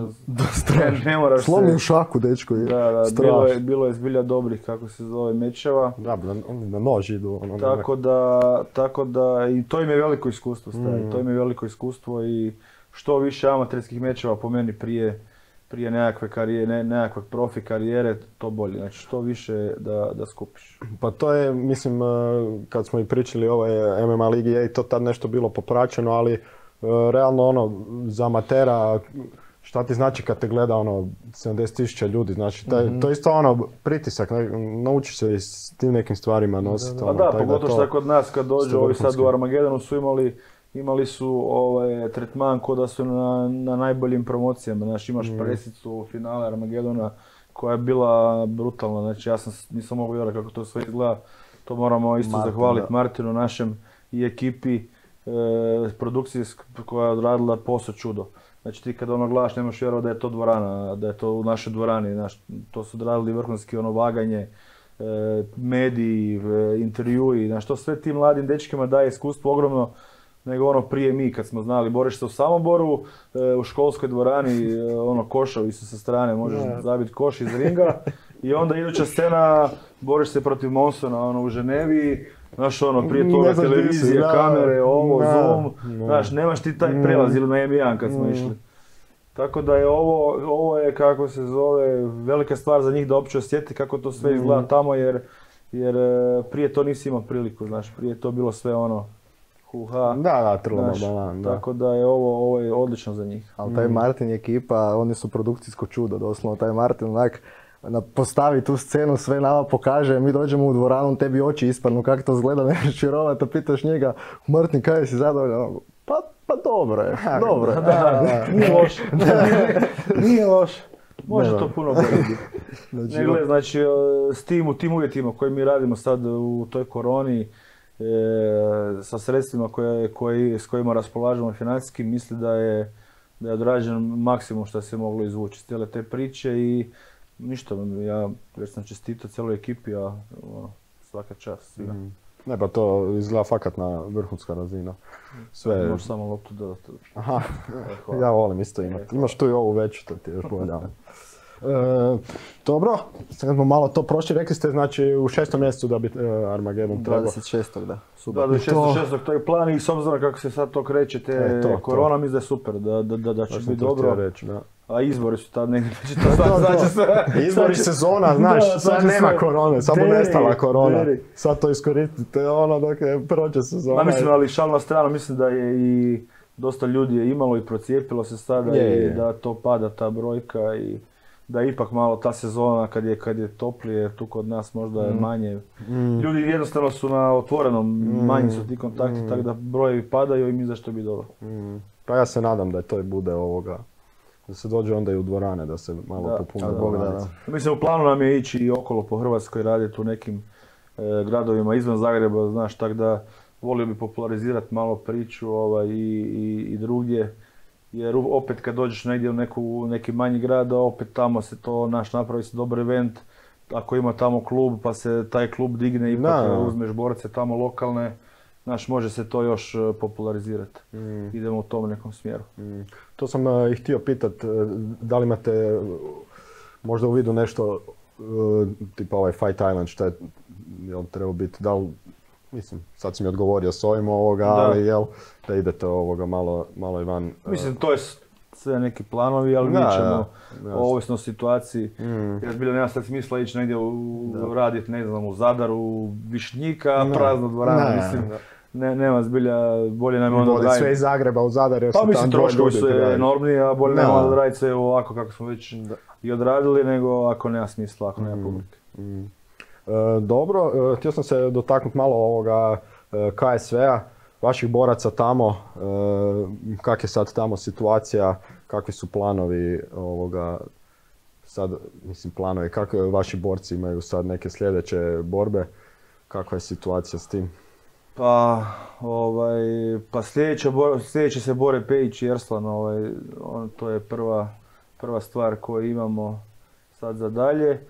S3: ne, ne moraš
S2: Slomi
S3: se...
S2: u šaku, dečko. Je.
S3: Da, da, bilo
S2: Strašno.
S3: je, bilo je zbilja dobrih, kako se zove, mečeva.
S1: Da, na, oni na nož idu. Ono,
S3: Tako da, tako da, i to im je veliko iskustvo, stari,
S1: Mm.
S3: to im je veliko iskustvo i što više amaterskih mečeva po meni prije, prije nekakve karijere, ne, nekakve profi karijere, to bolje. Znači što više da, da skupiš.
S1: Pa to je, mislim, e, kad smo i pričali o ovoj MMA ligi, je i to tad nešto bilo popraćeno, ali e, realno ono, za amatera, šta ti znači kad te gleda ono 70.000 ljudi, znači taj,
S3: Mhm.
S1: to je isto ono pritisak, ne, naučiš se i s tim nekim stvarima nositi.
S3: Pa
S1: ono,
S3: da,
S1: tako
S3: pogotovo
S1: to-
S3: što kod nas kad dođu ovi sad u Armagedonu su imali Imali su ovaj, tretman ko da su na, na najboljim promocijama. Znači imaš
S1: Mm.
S3: presicu finale Armagedona koja je bila brutalna. Znači ja sam, nisam mogao vjerovati kako to sve izgleda. To moramo isto
S2: Martin,
S3: zahvaliti. Martinu našem i ekipi e, produkcijska koja je odradila posao čudo. Znači ti kad ono gledaš nemaš vjerovati da je to dvorana, da je to u našoj dvorani, znaš, to su odradili vrhunski ono vaganje, e, mediji, e, intervjui, znaš, to sve tim mladim dečkima daje iskustvo ogromno nego ono prije mi kad smo znali, boriš se u Samoboru, e, u školskoj dvorani, e, ono košovi su sa strane, možeš zabiti koš iz ringa i onda iduća scena, boriš se protiv Monsona ono, u Ženevi, Znaš ono, prije toga televizije,
S1: da,
S3: kamere, ovo,
S1: da,
S3: zoom,
S1: da.
S3: znaš, nemaš ti taj prelaz ili na M1 kad smo
S1: Mm.
S3: išli. Tako da je ovo, ovo je kako se zove, velika stvar za njih da uopće osjeti kako to sve
S1: Mm.
S3: izgleda tamo jer, jer e, prije to nisi imao priliku, znaš, prije je to bilo sve ono, huha.
S1: Da, da, trlo
S3: znaš,
S1: balan, da.
S3: Tako da je ovo, ovo je odlično za njih.
S2: Ali taj Martin i ekipa, oni su produkcijsko čudo, doslovno. Taj Martin onak na, postavi tu scenu, sve nama pokaže, mi dođemo u dvoranu, tebi oči ispadnu, kako to izgleda, ne možeš vjerovati, a pitaš njega, Martin, kaj si zadovoljan? Pa, pa dobro je, dobro je.
S3: Nije loše. Nije loše. Može to
S1: da.
S3: puno bolje biti.
S2: Znači,
S3: Ne, znači, e, s tim, u tim uvjetima koje mi radimo sad u toj koroni, sa sredstvima koje, koji, s kojima raspolažemo financijski, misli da je, da je odrađen maksimum što se moglo izvući iz cijele te priče i ništa, ja već sam čestitao cijeloj ekipi, a ono, svaka čast. svima.
S1: Mm. Ne, pa to izgleda fakat na vrhunska razina. Sve,
S3: Možeš samo loptu dodati.
S1: aha,
S3: hvala.
S1: ja volim isto imati. Imaš tu i ovu veću, to ti je još bolje. E, dobro, sad smo malo to prošli, rekli ste znači u šestom mjesecu da bi e, Armageddon trebao.
S2: 26. da, subota.
S3: 26.6. to je plan i s obzirom kako se sad to kreće, te
S1: E, to, to.
S3: korona, mislim da je super, da, da, da, da će biti dobro.
S1: reći, da.
S3: A izbori su tad negdje, će to sad, će sve...
S1: Izbori
S3: će-
S1: sezona, znaš,
S3: Da, sad
S1: nema
S3: sve-
S1: korone, samo
S3: Deri,
S1: nestala korona.
S3: deri.
S1: Sad to iskoristite ono dok je prođe sezona.
S3: Ma mislim, ali šal na stranu, mislim da je i dosta ljudi je imalo i procijepilo se sada
S1: je,
S3: i
S1: je.
S3: da to pada ta brojka i da ipak malo ta sezona kad je, kad je toplije, tu kod nas možda je manje.
S1: Mm.
S3: Ljudi jednostavno su na otvorenom, manji su ti kontakti, tako da brojevi padaju i mi zašto bi dobro.
S1: Mm. Pa ja se nadam da to i bude ovoga. Da se dođe onda i u dvorane, da se malo
S3: Da,
S1: popune.
S3: Mislim, u planu nam je ići i okolo po Hrvatskoj, raditi u nekim e, gradovima izvan Zagreba, znaš, tako da volio bi popularizirati malo priču ovaj, i, i, i drugdje. Jer opet kad dođeš negdje u neku, neki manji grad, opet tamo se to, naš, napravi se dobar event. Ako ima tamo klub, pa se taj klub digne,
S1: da.
S3: uzmeš borce tamo lokalne, znaš, može se to još e, popularizirati.
S1: Mm.
S3: Idemo u tom nekom smjeru.
S1: Mm. To sam e, i htio pitat, e, da li imate možda u vidu nešto e, tipa ovaj Fight Island, šta je, jel trebao biti, da li, mislim, sad si mi odgovorio s ovim ovoga,
S3: Da.
S1: ali jel, da idete ovoga malo, malo i van. e,
S3: Mislim, to je sve neki planovi, ali
S1: Da,
S3: mi
S1: da,
S3: ćemo,
S1: jasno.
S3: ovisno o situaciji,
S1: Mm.
S3: jer zbilja nema sad smisla ići negdje u, raditi, ne znam, u Zadaru, u Višnjika,
S1: Ne.
S3: prazna dvorana, mislim,
S1: da.
S3: ne, nema zbilja, bolje nam je onda
S1: Vode
S3: odraditi.
S1: sve iz Zagreba u Zadar, jer
S3: Pa mislim, troškovi su
S1: raditi.
S3: enormni, a bolje
S1: Da.
S3: onda odraditi sve ovako kako smo već i odradili, nego ako nema smisla, ako nema
S1: Mm.
S3: publike.
S1: Mm. E, dobro, e, htio sam se dotaknuti malo ovoga e, KSV-a, vaših boraca tamo, kak je sad tamo situacija, kakvi su planovi ovoga, sad, mislim planovi, kakve vaši borci imaju sad neke sljedeće borbe, kakva je situacija s tim?
S3: Pa, ovaj, pa sljedeće, sljedeće se bore Pejić i Erslan, ovaj, on, to je prva, prva stvar koju imamo sad za dalje.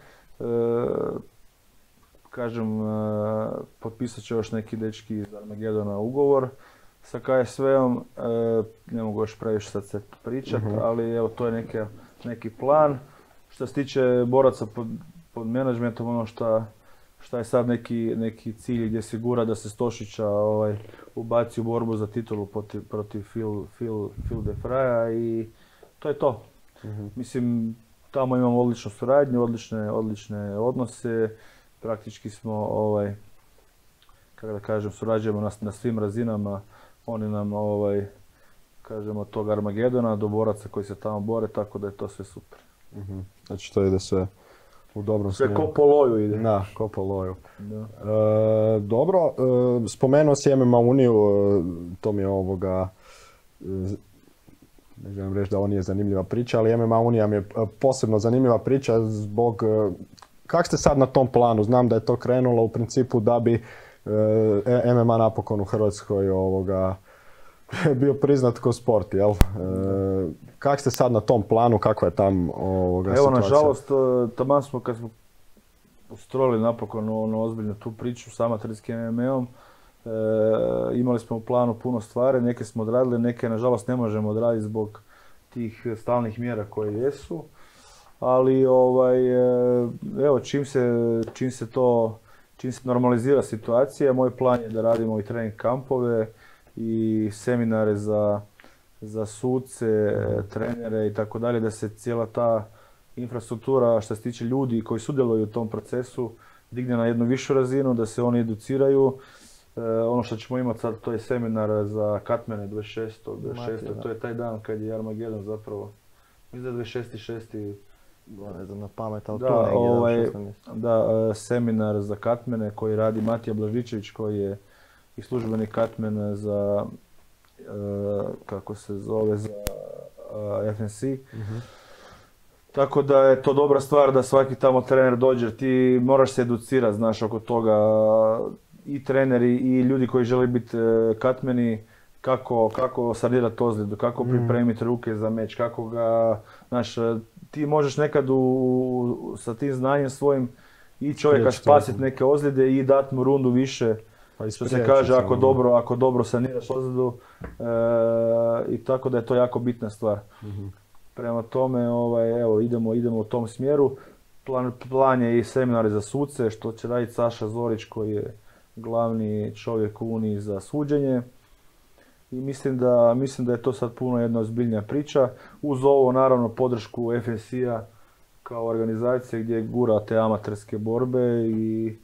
S3: Kažem, e, potpisat će još neki dečki iz Armagedona ugovor sa KSV-om, e, ne mogu još previše sad se pričat, ali evo to je neke, neki plan. Što se tiče boraca pod, pod menadžmentom, ono šta, šta je sad neki, neki cilj gdje se gura da se Stošića ovaj, ubaci u borbu za titulu protiv, protiv Phil, Phil, Phil de Fraja i to je to. Mislim, tamo imamo odličnu suradnju, odlične, odlične odnose, praktički smo, ovaj, kako da kažem, surađujemo na, na svim razinama, oni nam, ovaj, kažemo, od tog Armagedona do boraca koji se tamo bore, tako da je to sve super.
S1: Mhm. Znači to ide sve u dobrom
S3: Sve
S1: smjeru.
S3: ko po loju ide.
S1: Da, ko po loju.
S3: Da.
S1: E, dobro, e, spomenuo si MMA Uniju, e, to mi je ovoga, e, ne želim reći da ovo nije zanimljiva priča, ali MMA Unija mi je e, posebno zanimljiva priča zbog, kak ste sad na tom planu? Znam da je to krenulo u principu da bi e, MMA napokon u Hrvatskoj ovoga, bio priznat ko sport, jel? E, kak ste sad na tom planu, kakva je tam ovoga
S3: Evo,
S1: situacija?
S3: nažalost, e, taman smo kad smo ustrojili napokon ono ozbiljno tu priču sa amaterskim MMA-om, e, imali smo u planu puno stvari, neke smo odradili, neke nažalost ne možemo odraditi zbog tih stalnih mjera koje jesu. Ali ovaj, e, evo, čim se, čim se to, čim se normalizira situacija, moj plan je da radimo i trening kampove i seminare za, za suce, trenere i tako dalje, da se cijela ta infrastruktura što se tiče ljudi koji sudjeluju u tom procesu digne na jednu višu razinu, da se oni educiraju. E, ono što ćemo imati sad, to je seminar za Katmene 26. 26.
S2: da.
S3: To je taj dan kad je Armageddon zapravo. Mislim da je 26.
S2: Ne znam na pamet, ali
S3: Da,
S2: tu negdje.
S3: ovaj, da, e, seminar za Katmene koji radi Matija Blažičević koji je i službeni Katmen za, e, kako se zove, za e, FNC. Tako da je to dobra stvar da svaki tamo trener dođe, ti moraš se educirati, znaš, oko toga i treneri i ljudi koji žele biti katmeni, kako, kako sanirati ozljedu, kako pripremiti ruke za meč, kako ga, znaš, ti možeš nekad u, sa tim znanjem svojim i čovjeka spasiti neke ozljede i dati mu rundu više,
S1: Pa
S3: što se kaže, ako dobro, ako dobro saniraš ozljedu, e, i tako da je to jako bitna stvar. Prema tome, ovaj, evo, idemo, idemo u tom smjeru. Plan, plan je i seminari za suce, što će raditi Saša Zorić koji je glavni čovjek u Uniji za suđenje. I mislim da, mislim da je to sad puno jedna ozbiljnija priča. Uz ovo naravno podršku FSI-a kao organizacije gdje gura te amaterske borbe i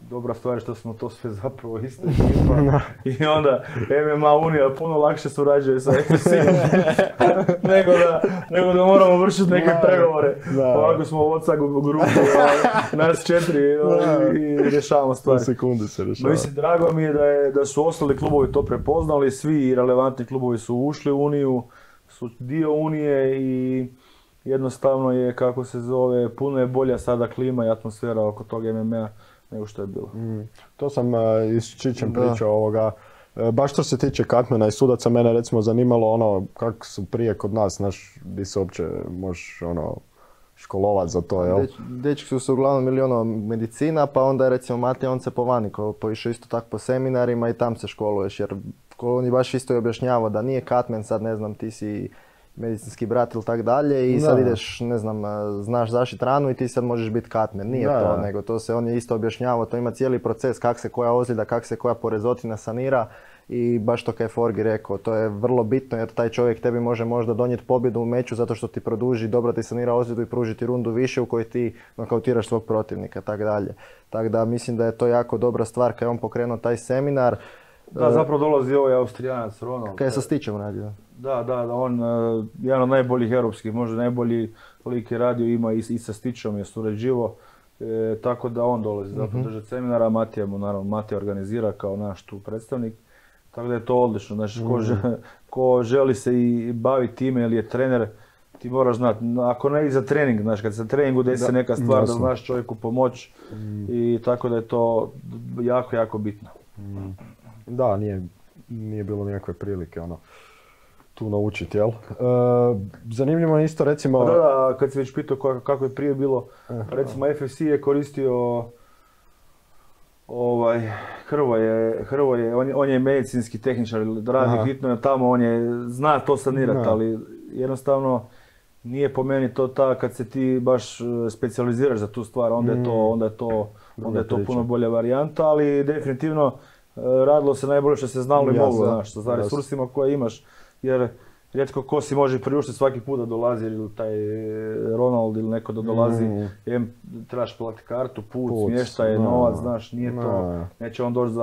S3: dobra stvar je što smo to sve zapravo ista ekipa. I onda MMA Unija puno lakše surađuje sa FSI-om nego, da, nego da moramo vršiti neke pregovore.
S1: da.
S3: Ovako smo u WhatsApp grupu, nas četiri ovaj, i rješavamo stvari.
S1: sekunde se rješava.
S3: mislim, drago mi je da, je da su ostali klubovi to prepoznali, svi relevantni klubovi su ušli u Uniju, su dio Unije i jednostavno je, kako se zove, puno je bolja sada klima i atmosfera oko tog MMA nego što je bilo.
S1: Mm. To sam uh, i s Čičem
S2: Da.
S1: pričao ovoga. E, Baš što se tiče Katmena i sudaca, mene recimo zanimalo ono kako su prije kod nas, znaš, di se uopće možeš ono školovat za to, jel?
S2: Deć- Dečki su se uglavnom ili ono medicina, pa onda je recimo Matija, on se po vani, ko po išao isto tako po seminarima i tam se školuješ, jer on je baš isto i objašnjavao da nije katmen sad, ne znam, ti si medicinski brat ili tak dalje i sad ideš, ne znam, a, znaš zašit ranu i ti sad možeš biti katmen. Nije
S1: Da,
S2: to, nego to se, on je isto objašnjavao, to ima cijeli proces kak se koja ozljeda, kak se koja porezotina sanira i baš to kaj je Forgi rekao, to je vrlo bitno jer taj čovjek tebi može možda donijeti pobjedu u meču zato što ti produži, dobro ti sanira ozljedu i pruži ti rundu više u kojoj ti nokautiraš svog protivnika, tak dalje. Tako da mislim da je to jako dobra stvar kad je on pokrenuo taj seminar.
S3: Da, zapravo dolazi ovaj Austrijanac Ronald.
S2: Kad je sa Stićem radio.
S3: Da, da, da, on uh, jedan od najboljih europskih, možda najbolji lik je radio, ima i, i sa Stićom je surađivo. E, tako da on dolazi zapravo držati seminara, Matija mu naravno, Matija organizira kao naš tu predstavnik. Tako da je to odlično, znači ko želi se i baviti time ili je trener, ti moraš znati, ako ne i za trening, znaš, kad se na treningu desi neka stvar da znaš čovjeku pomoć i tako da je to jako, jako bitno.
S1: Da, nije, nije bilo nikakve prilike ono tu naučiti, jel? E, zanimljivo je isto recimo...
S3: Da, da, kad si već pitao kako, je prije bilo, recimo FFC je koristio ovaj, Hrvoje, Hrvoje, on je, on je medicinski tehničar, radi hitno je tamo, on je, zna to sanirati, ali jednostavno nije po meni to ta kad se ti baš e, specijaliziraš za tu stvar, onda je to, onda je to, onda je to puno bolja varijanta, ali definitivno radilo se najbolje što se znalo i moglo, znaš, sa resursima koje imaš, jer rijetko ko si može priuštiti svaki put da dolazi ili taj e, Ronald ili neko da dolazi,
S1: Mm.
S3: em, trebaš platiti kartu, put,
S1: Put,
S3: smještaj,
S1: da.
S3: novac, znaš, nije to,
S1: Da.
S3: neće on doći za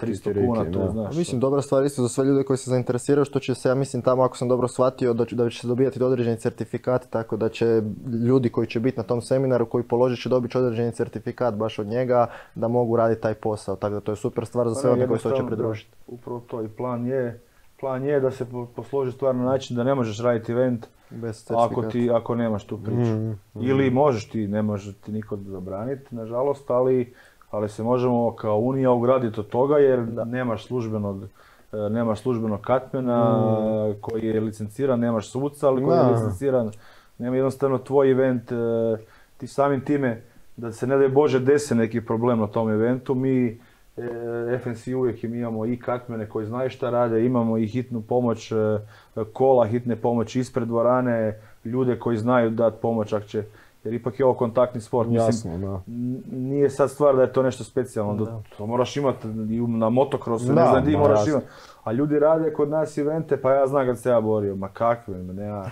S3: 300
S1: Kikiriki,
S3: kuna, to znaš.
S2: Mislim, dobra stvar isto za sve ljude koji se zainteresiraju, što će se, ja mislim, tamo ako sam dobro shvatio, da će, da će se dobijati određeni certifikati, tako da će ljudi koji će biti na tom seminaru, koji položit će dobiti određeni certifikat baš od njega, da mogu raditi taj posao. Tako da to je super stvar za
S3: Pa
S2: sve
S3: ne,
S2: one koji se hoće pridružiti.
S3: Upravo to i plan je, plan je da se po- posloži stvar na način da ne možeš raditi event
S2: Bez
S3: ako, ti, ako nemaš tu priču.
S1: Mm,
S3: Ili možeš ti, ne može ti niko zabraniti, nažalost, ali, ali se možemo kao Unija ugraditi od toga jer nemaš službenog e, nemaš službenog katmena koji je licenciran, nemaš suca, ali koji je
S1: Da.
S3: licenciran, nema jednostavno tvoj event, e, ti samim time da se ne daj Bože desi neki problem na tom eventu, mi FNC uvijek im imamo i katmene koji znaju šta rade, imamo i hitnu pomoć, e, kola hitne pomoći ispred dvorane, ljude koji znaju dati pomoć ako će, jer ipak je ovo kontaktni sport. Mislim,
S1: Jasno, da.
S3: n- nije sad stvar da je to nešto specijalno, da. to moraš imati na motokrosu, ne znam di
S1: ma
S3: moraš imati. A ljudi rade kod nas evente, pa ja znam kad se ja borio, ma kakve, ma nema.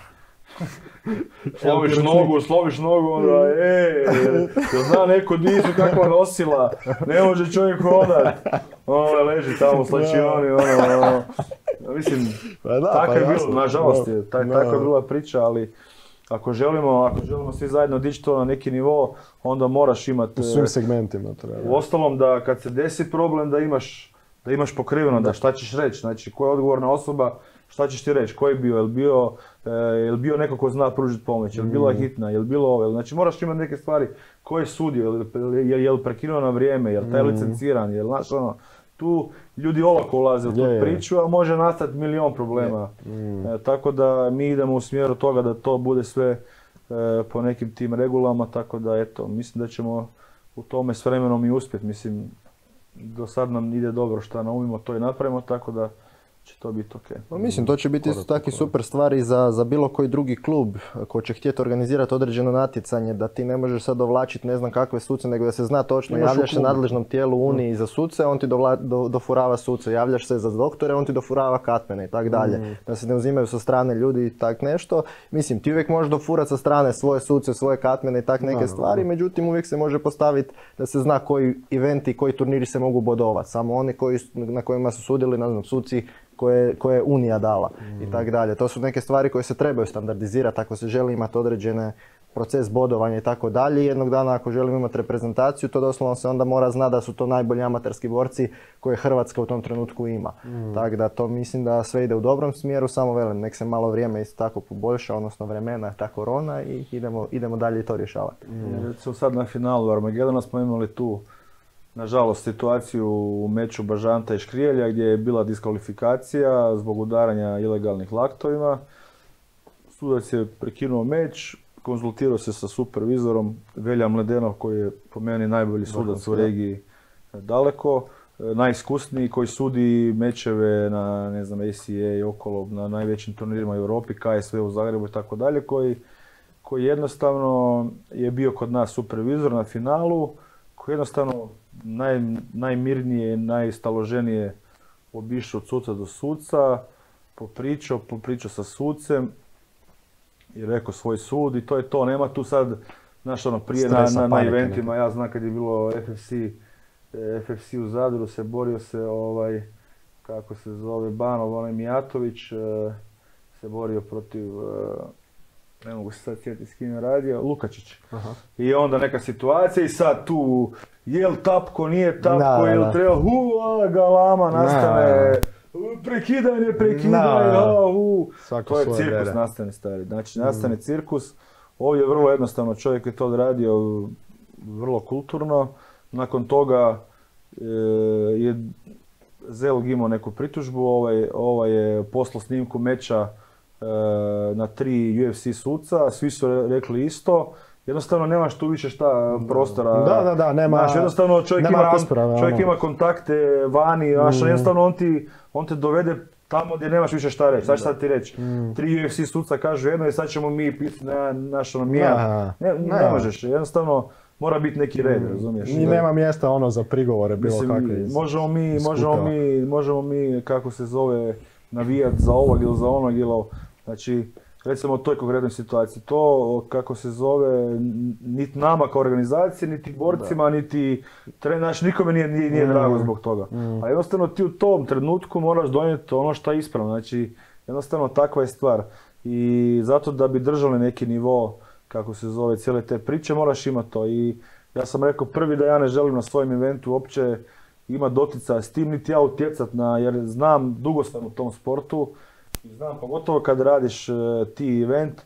S3: Sloviš nogu, sloviš nogu, onda, ej, jel zna neko di su kakva nosila, ne može čovjek hodat. Ono, leži tamo u slačioni, ono, ono. Mislim,
S1: Pa da,
S3: tako
S1: pa
S3: je bilo, nažalost,
S1: Da,
S3: je, taj,
S1: da.
S3: tako je bila priča, ali ako želimo, ako želimo svi zajedno dići to na neki nivo, onda moraš imati...
S1: U svim segmentima treba.
S3: U ostalom da kad se desi problem da imaš, da imaš pokriveno, da šta ćeš reći, znači koja je odgovorna osoba, šta ćeš ti reći, ko je bio, jel bio, e, jel bio neko ko zna pružiti pomoć, jel bila hitna, jel bilo ovo, znači moraš imati neke stvari, ko je sudio, jel, jel, jel prekinuo na vrijeme, jel taj licenciran, jel znaš ono, tu ljudi olako ulaze u tu
S1: Je, je.
S3: priču, a može nastati milion problema. E, tako da mi idemo u smjeru toga da to bude sve e, po nekim tim regulama, tako da eto, mislim da ćemo u tome s vremenom i uspjeti. Mislim, do sad nam ide dobro šta naumimo, to i napravimo, tako da će to biti ok.
S2: Pa mislim, to će biti isto tako i super stvari za, za bilo koji drugi klub ko će htjeti organizirati određeno natjecanje, da ti ne možeš sad dovlačiti ne znam kakve suce, nego da se zna točno,
S3: Imaš
S2: javljaš se nadležnom tijelu Uniji za suce, on ti dovla- do- dofurava suce, javljaš se za doktore, on ti dofurava katmene i tak dalje. Da se ne uzimaju sa strane ljudi i tak nešto. Mislim, ti uvijek možeš dofurati sa strane svoje suce, svoje katmene i tak neke
S1: da,
S2: stvari, međutim uvijek se može postaviti da se zna koji eventi i koji turniri se mogu bodovati. Samo oni koji, na kojima su sudili, ne znam, suci koje, koje je Unija dala i tak dalje. To su neke stvari koje se trebaju standardizirati ako se želi imati određene proces bodovanja i tako dalje. Jednog dana ako želimo imati reprezentaciju, to doslovno se onda mora znati da su to najbolji amaterski borci koje Hrvatska u tom trenutku ima. Tako da to mislim da sve ide u dobrom smjeru, samo velim, nek se malo vrijeme isto tako poboljša, odnosno vremena, ta korona i idemo, idemo dalje i to rješavati.
S3: Recimo sad na finalu Armagedona smo imali tu, nažalost, situaciju u meču Bažanta i Škrijelja gdje je bila diskvalifikacija zbog udaranja ilegalnih laktovima. Sudac je prekinuo meč, konzultirao se sa supervizorom Velja Mledenov koji je po meni najbolji sudac u regiji daleko, e, najiskusniji koji sudi mečeve na ne znam ACA i okolo na najvećim turnirima u Europi, KSV u Zagrebu i tako dalje, koji koji jednostavno je bio kod nas supervizor na finalu, koji jednostavno naj, najmirnije, najstaloženije obišao od suca do suca, popričao, popričao sa sucem i rekao svoj sud i to je to. Nema tu sad, znaš ono, prije na,
S1: Stresa,
S3: na, na eventima, ja znam kad je bilo FFC, FFC u Zadru se borio se ovaj, kako se zove, Banov, onaj Mijatović, eh, se borio protiv, eh, ne mogu se sad sjetiti s kim je radio, Lukačić. I onda neka situacija i sad tu, jel tapko, nije tapko,
S1: Da, da,
S3: jel treba, hu, a, galama nastane, prekidanje, prekidanje, hu. To je cirkus
S1: bere.
S3: nastane stari. Znači nastane cirkus, ovdje je vrlo jednostavno, čovjek je to odradio vrlo kulturno. Nakon toga e, je Zelg imao neku pritužbu, ovaj, ovaj je poslao snimku meča e, na tri UFC suca, svi su re- rekli isto. Jednostavno nemaš tu više šta prostora.
S1: Da, da, da, nema-
S3: Znaš, jednostavno čovjek,
S1: nema
S3: ima,
S1: rasprave,
S3: čovjek
S1: ono.
S3: ima kontakte vani, znaš, jednostavno on, ti, on te dovede tamo gdje nemaš više šta reći. Sad šta ti reći? Tri UFC suca kažu jedno i sad ćemo mi pisati na naš ono mija. Ne, ne
S1: Da.
S3: možeš, jednostavno mora biti neki red, razumiješ?
S1: I nema mjesta ono za prigovore bilo
S3: Mislim,
S1: kakve. iz-
S3: možemo mi,
S1: iz
S3: možemo mi, možemo mi, kako se zove, navijat za ovog ili za onog ili. Znači, recimo u toj konkretnoj situaciji, to kako se zove, niti nama kao organizaciji, niti borcima, niti tre- znači, nikome nije, nije, nije drago zbog toga. A jednostavno ti u tom trenutku moraš donijeti ono što je ispravno, znači jednostavno takva je stvar. I zato da bi držali neki nivo, kako se zove, cijele te priče, moraš imati to. I ja sam rekao prvi da ja ne želim na svojem eventu uopće ima dotica s tim, niti ja utjecat na, jer znam, dugo sam u tom sportu znam pogotovo kad radiš e, ti event,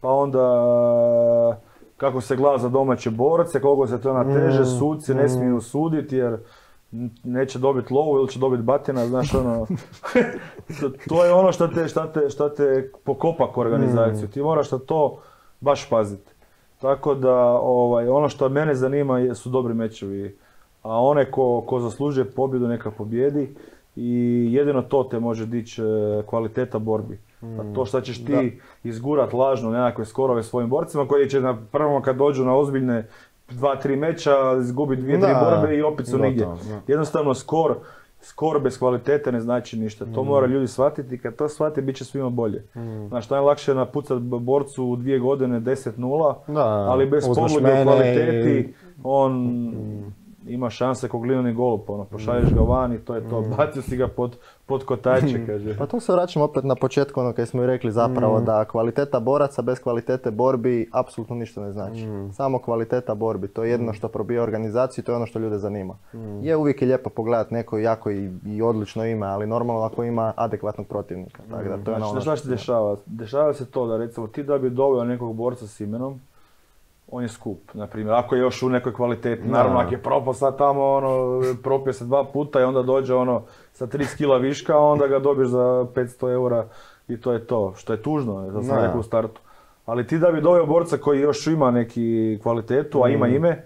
S3: pa onda kako se gleda za domaće borce, koliko se to nateže, suci ne smiju suditi jer neće dobiti lovu ili će dobiti batina, znaš ono, to, je ono što te, šta te, šta te pokopa ko organizaciju, ti moraš na to baš paziti. Tako da, ovaj, ono što mene zanima su dobri mečevi, a one ko, ko zaslužuje pobjedu neka pobjedi i jedino to te može dići e, kvaliteta borbi. A to što ćeš ti izgurat lažno nekakve skorove svojim borcima koji će na prvom kad dođu na ozbiljne dva, tri meča izgubiti dvije, tri
S1: Da,
S3: borbe i opet su nigdje.
S1: gotovo, da.
S3: Jednostavno skor, skor bez kvalitete ne znači ništa. To mora ljudi shvatiti i kad to shvate bit će svima bolje. Znaš, najlakše je napucat borcu u dvije godine 10-0,
S1: Da,
S3: ali bez podloge u kvaliteti
S1: i-
S3: on ima šanse kog glineni golup, ono, pošalješ ga van i to je to, bacio si ga pod, pod kotače, kaže.
S2: Pa tu se vraćamo opet na početku ono kaj smo i rekli zapravo da kvaliteta boraca bez kvalitete borbi apsolutno ništa ne znači. Samo kvaliteta borbi, to je jedno što probija organizaciju, to je ono što ljude zanima. Je uvijek je lijepo pogledat neko jako i, i odlično ime, ali normalno ako ima adekvatnog protivnika. Tako da to je ono
S3: Znači, šta se dešava? Dešava se to da recimo ti da bi doveo nekog borca s imenom, on je skup, na primjer, ako je još u nekoj kvaliteti, naravno ako je propao sad tamo, ono, propio se dva puta i onda dođe ono sa 30 kila viška, onda ga dobiješ za 500 eura i to je to, što je tužno, da sam rekao u startu. Ali ti da bi doveo borca koji još ima neki kvalitetu, a ima
S1: Mm.
S3: ime,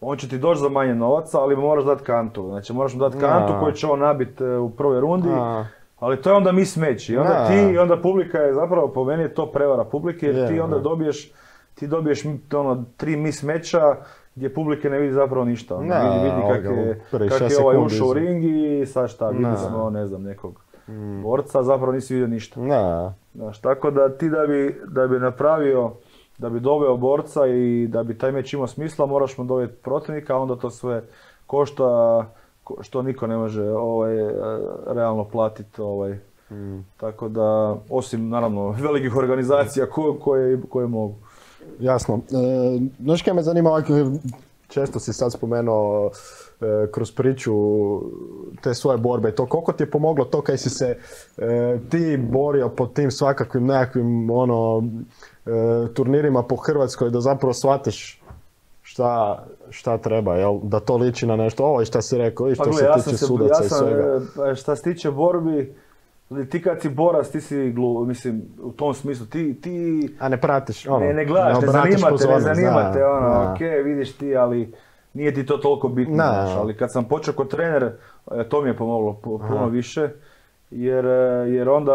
S3: on će ti doći za manje novaca, ali moraš dati kantu. Znači moraš mu dati kantu koju će on nabit e, u prvoj rundi,
S1: Da.
S3: ali to je onda mi smeći. I onda
S1: Da.
S3: ti, i onda publika je zapravo, po meni je to prevara publike, jer
S1: Je,
S3: ti onda
S1: da.
S3: dobiješ, ti dobiješ ono, tri mis meča gdje publike ne vidi zapravo ništa. Ono,
S1: Da,
S3: vidi, vidi kak je, kak je ovaj ušao u ring i sad šta, vidi.
S1: Mm.
S3: smo, ne znam, nekog borca, zapravo nisi vidio ništa.
S1: Da.
S3: Znaš, tako da ti da bi, da bi napravio, da bi doveo borca i da bi taj meč imao smisla, moraš mu dovesti protivnika, a onda to sve košta ko- što niko ne može ovaj, e, realno platiti. Ovaj. Tako da, osim naravno velikih organizacija ko- koje, koje mogu.
S1: Jasno. E, znaš kaj me zanima, ovako, često si sad spomenuo e, kroz priču te svoje borbe, to koliko ti je pomoglo to kaj si se e, ti borio po tim svakakvim nekakvim ono, e, turnirima po Hrvatskoj da zapravo shvatiš šta, šta treba, jel? Da to liči na nešto, ovo i šta si rekao, i što
S3: Pa
S1: se
S3: ja
S1: tiče sudaca
S3: ja
S1: i svega.
S3: e, šta se tiče borbi, ti kad si borac, ti si glu, mislim, u tom smislu, ti, ti
S1: A ne pratiš, ono,
S3: ne, ne gledaš, ne,
S1: obratiš
S3: zanima te, ne
S1: pozornost,
S3: zanima
S1: da,
S3: te, ono,
S1: da.
S3: ok, vidiš ti, ali nije ti to toliko bitno,
S1: Da.
S3: znaš, ali kad sam počeo kod trener, e, to mi je pomoglo pu- puno više, jer, e, jer onda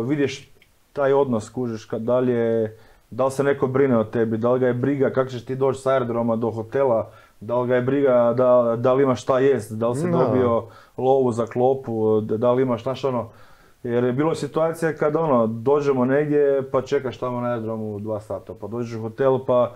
S3: vidiš taj odnos, kužiš, kad da li je, da li se neko brine o tebi, da li ga je briga kako ćeš ti doći s aerodroma do hotela, da li ga je briga da, da li imaš šta jest, da li si dobio lovu za klopu, da, da li imaš, znaš ono, jer je bilo situacija kad ono, dođemo negdje pa čekaš tamo na aerodromu dva sata, pa dođeš u hotel pa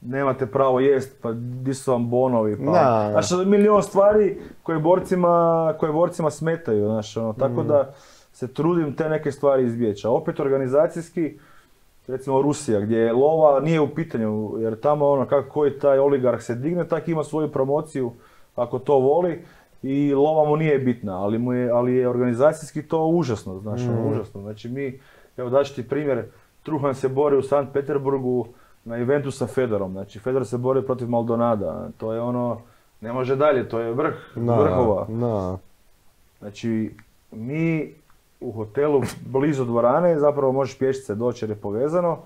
S3: nemate pravo jest, pa di su vam bonovi, pa...
S1: Da.
S3: Znaš, milion stvari koje borcima, koje borcima smetaju, znaš, ono, tako
S1: Mm.
S3: da se trudim te neke stvari izbjeći. A opet organizacijski, recimo Rusija, gdje lova nije u pitanju, jer tamo ono kako koji taj oligarh se digne, tak ima svoju promociju ako to voli i lova mu nije bitna, ali, mu je, ali je organizacijski to užasno, znaš, ono, užasno. Znači mi, evo daću ti primjer, Truhan se bori u Sankt Peterburgu na eventu sa Fedorom, znači Fedor se bori protiv Maldonada, to je ono, ne može dalje, to je vrh
S1: Da,
S3: vrhova.
S1: da.
S3: Znači, mi u hotelu blizu dvorane, zapravo možeš pješice doći jer je povezano.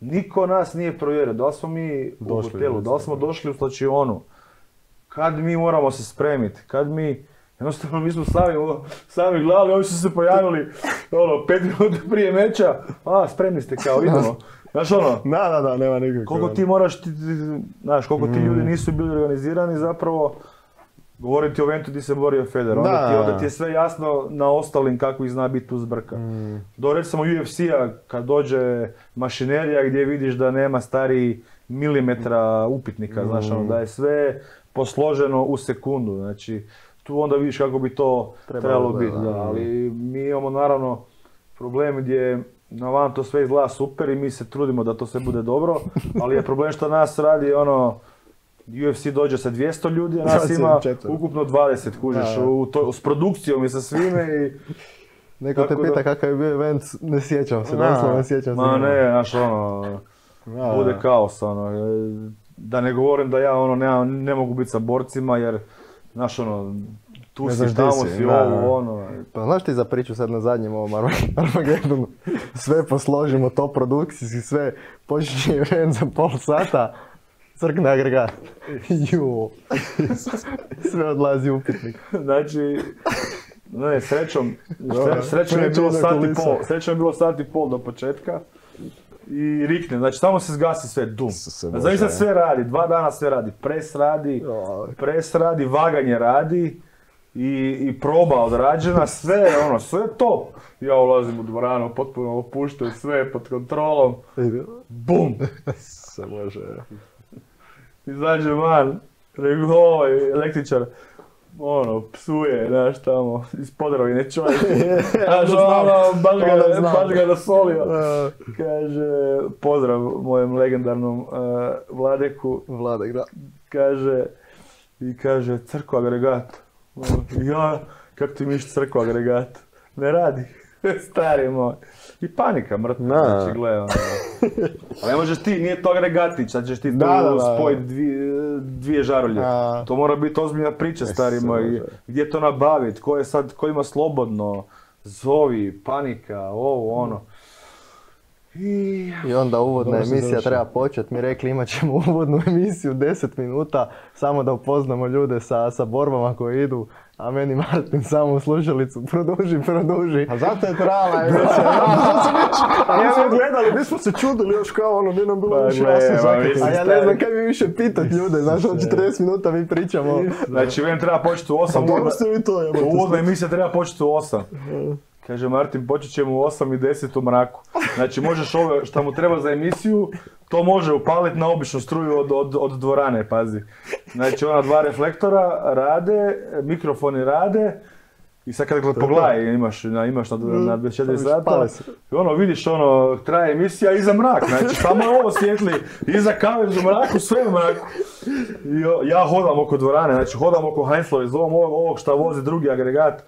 S3: Niko nas nije provjerio, da li smo mi u
S1: Došli,
S3: hotelu, da li smo došli u slačionu, kad mi moramo se spremiti, kad mi, jednostavno mi smo sami, sami gledali, ovi su se pojavili, ono, pet minuta prije meča, a, spremni ste kao, idemo. Znaš ono,
S1: Da, da, da, nema nikakve.
S3: koliko ti moraš, ti, ti- znaš, koliko ti
S1: Mm.
S3: ljudi nisu bili organizirani zapravo, govoriti o eventu gdje se borio Feder, onda, ti,
S1: Da.
S3: onda ti je sve jasno na ostalim kako ih zna biti uz brka.
S1: Mm.
S3: Do recimo UFC-a kad dođe mašinerija gdje vidiš da nema stariji milimetra upitnika, znaš, ono, da je sve posloženo u sekundu, znači tu onda vidiš kako bi to
S2: Trebalo
S3: trebalo,
S2: da,
S3: biti,
S2: da.
S3: ali mi imamo naravno problem gdje na van to sve izgleda super i mi se trudimo da to sve bude dobro, ali je problem što nas radi ono, UFC dođe sa 200 ljudi, a nas ima ukupno 20, kužiš,
S1: Da,
S3: u to, s produkcijom i sa svime i
S2: Neko te
S3: Tako da-
S2: pita kakav je bio event, ne sjećam se,
S1: Da.
S2: doslovno ne sjećam se.
S3: Ma ne, znaš ono,
S1: Da,
S3: bude kaos ono. E, Da ne govorim da ja ono nemam- ne mogu biti sa borcima jer znaš ono, tu
S1: Ne
S3: si, tamo
S1: si,
S3: ovo, ono.
S2: Pa znaš ti za priču sad na zadnjem ovom Armag- Armagedonu? Sve posložimo, to produkcijski, sve počinje event za pol sata, crkne agregat. Ju. Sve odlazi upitnik.
S3: Znači, ne, srećom, srećom je bilo sat i pol, srećom je bilo sat i pol do početka. I rikne, znači tamo se zgasi sve, dum. Znači sad sve radi, dva dana sve radi, pres radi, pres radi, vaganje radi i, i proba odrađena, sve ono, sve top. Ja ulazim u dvoranu, potpuno opušten, sve je pod kontrolom, bum!
S1: Se može.
S3: Izađe van, rekao, električar, ono, psuje, znaš, tamo, iz Podravine čovjek. Znaš, ono, baš ga,
S2: znam.
S3: baš ga nasolio. Kaže, pozdrav mojem legendarnom uh, Vladeku,
S2: Vladek, da.
S3: kaže, i kaže, crkva agregat. Ono, Ja, kak ti miš crkva agregat? Ne radi. Stari moj. I panika mrtva,
S1: Da.
S3: znači gle, ono. Ali ne možeš ti, nije to agregatić, sad ćeš ti
S1: Da, da, da.
S3: spojiti dvije, dvije žarulje.
S2: A.
S3: To mora biti ozbiljna priča, stari
S1: se
S3: moj. Gdje to nabaviti, ko je sad, ko ima slobodno, zovi, panika, ovo, ono. I...
S2: Onda uvodna
S1: Dobro si
S2: emisija treba početi. Mi rekli imat ćemo uvodnu emisiju 10 minuta, samo da upoznamo ljude sa, sa borbama koje idu. A meni Martin samo u slušalicu, produži, produži.
S1: A zato je trajala emisija. A mi smo gledali, mi smo se čudili još kao ono, nije nam bilo
S3: Pa gle,
S1: jasno
S2: A ja ne znam kaj mi više pitat ljude, znaš, od 40 minuta mi pričamo.
S3: Znači, meni treba početi u 8
S1: Pa dobro ste vi to.
S3: Uvodna emisija treba početi u 8. Kaže Martin, počet ćemo u 8 i 10 u mraku. Znači možeš ove šta mu treba za emisiju, to može upaliti na običnu struju od, od, od dvorane, pazi. Znači ona dva reflektora rade, mikrofoni rade, i sad kad gled pogledaj, imaš, na, imaš na, na 24 sata, i ono vidiš ono, traje emisija iza mrak, znači samo je ovo svijetli, iza kamer u mraku, sve u mraku. I ja hodam oko dvorane, znači hodam oko Heinzlove, zovem ovog, ovog šta vozi drugi agregat,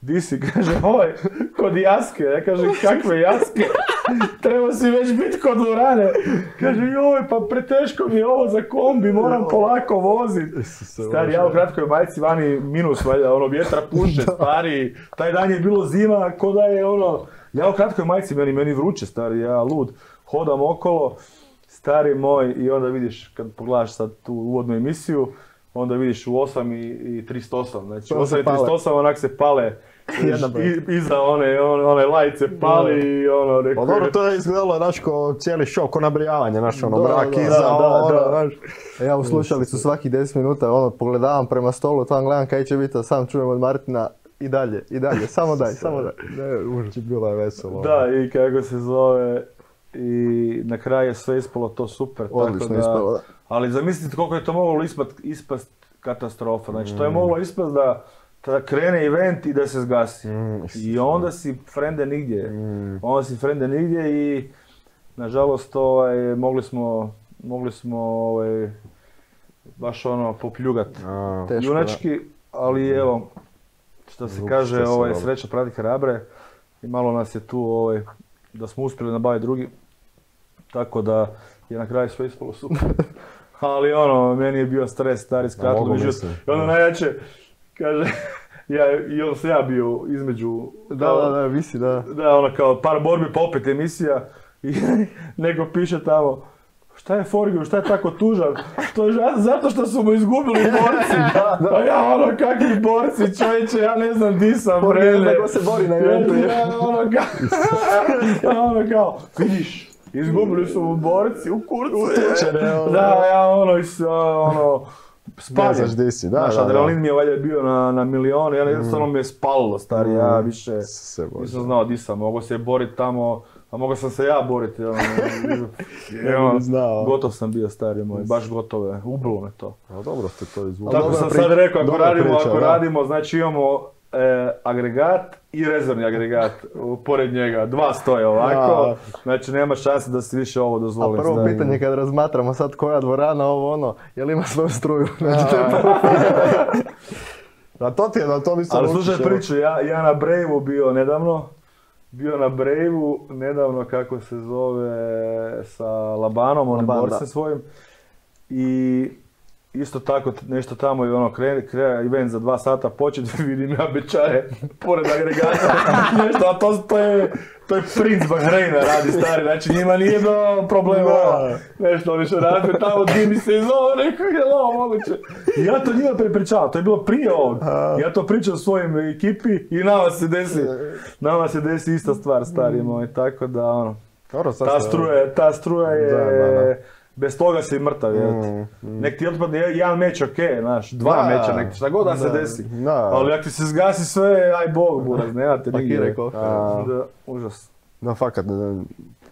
S3: Di si, kaže, ovaj, kod jaske, ja kažem, kakve jaske? Treba si već biti kod dvorane. Kaže, joj, pa preteško mi je ovo za kombi, moram polako vozit. Stari, ja u kratkoj majici vani minus, valjda, ono, vjetra puše, stari. Taj dan je bilo zima, ko da je ono, ja u kratkoj majici, meni, meni vruće, stari, ja lud. Hodam okolo, stari moj, i onda vidiš, kad pogledaš sad tu uvodnu emisiju, onda vidiš u 8 i, i 308, znači
S2: To se
S3: 8 i
S2: pale.
S3: 308 onak se pale. I, iza one, one, one lajce pali i ono,
S1: Pa
S3: rekao,
S1: dobro, to je izgledalo, znaš, ko cijeli show, ko nabrijavanje, znaš, ono, brak iza,
S3: da,
S1: ono,
S3: da.
S2: Ja u slušalicu svakih 10 minuta, ono, pogledavam prema stolu, tamo gledam kaj će biti, a sam čujem od Martina i dalje, i dalje, samo daj, samo daj.
S1: Ne, užas, bilo je veselo.
S3: Da, i kako se zove, i na kraju je sve ispalo to super. tako
S2: Odlično
S3: da-
S2: ispalo, da.
S3: Ali zamislite koliko je to moglo ispast, ispast katastrofa. Znači
S1: Mm.
S3: to je moglo ispast da, da krene event i da se zgasi.
S1: Mm,
S3: I onda si frende nigdje.
S1: Mm.
S3: Onda si frende nigdje i nažalost ovaj, mogli smo, mogli smo ovaj, baš ono popljugat.
S1: A,
S2: Teško,
S3: Junački, ali evo, što se kaže, ovaj, sreća prati hrabre i malo nas je tu ovaj, da smo uspjeli nabaviti drugi. Tako da je na kraju sve ispalo super. ali ono, meni je bio stres, stari skratilo. međutim, ono najjače, kaže, ja, i onda sam ja bio između,
S2: Da, da, da, visi, da.
S3: da, ono kao par borbi pa opet emisija i neko piše tamo Šta je Forgiju, šta je tako tužan? To je zato što su mu izgubili borci. Pa ja ono, kakvi borci, čovječe, ja ne znam di sam, brele.
S2: zna ko se bori na eventu,
S3: Ja, ono kao, ja, ono kao, vidiš, izgubili su mu borci u kurcu.
S1: Ono.
S3: Da, ja ono, is, ono,
S1: Ne
S3: spalim.
S1: znaš di si, da,
S3: Znaš,
S1: da, da.
S3: adrenalin mi je valjda bio na, na milion, ja jednostavno mi je spalilo, stari, ja više
S1: Se
S3: nisam znao di sam, mogao se boriti tamo, a mogao sam se ja boriti, ono,
S1: Ne
S3: ono,
S1: bi znao.
S3: gotov sam bio, stari moj, baš gotov je, ubilo me to.
S1: A dobro ste to izvukli.
S3: Tako sam sad rekao, ako radimo,
S1: priča,
S3: ako
S1: da.
S3: radimo, znači imamo e, agregat i rezervni agregat pored njega, dva stoje ovako, znači nema šanse da si više ovo
S2: A
S3: dozvoli.
S2: prvo
S3: stari.
S2: pitanje kad razmatramo sad koja dvorana, ovo ono, jel ima svoju struju? Znači, to je prvo
S1: A to ti je, da to mi se
S3: Ali slušaj priču, ja, ja na Brave-u bio nedavno, bio na Brave-u nedavno kako se zove sa Labanom, onim borcem svojim. I isto tako nešto tamo i ono krene, krene event za dva sata počet, vidim ja bečare pored agregata, nešto, a to, to je, to je princ Bahreina radi stari, znači njima nije bilo problema, nešto oni što rade tamo dimi se iz ovo, rekao je ovo moguće. I ja to njima prepričavam, to je bilo prije ovog, ja to pričam svojim ekipi i nama se desi, nama se desi ista stvar stari moj, tako da ono, ta struja, ta struja je,
S1: Da, da, da.
S3: Bez toga si mrtav, ti?
S1: Mm,
S3: Nek ti otpadne jedan meč ok, znaš, dva
S1: Da.
S3: meča, nek ti šta god da se
S1: Da,
S3: desi.
S1: da.
S3: Ali ako ti se zgasi sve, aj bog, buraz, nema te
S2: Pakiraj
S3: nigdje.
S1: A.
S3: Da, užas.
S1: Da, fakat, da,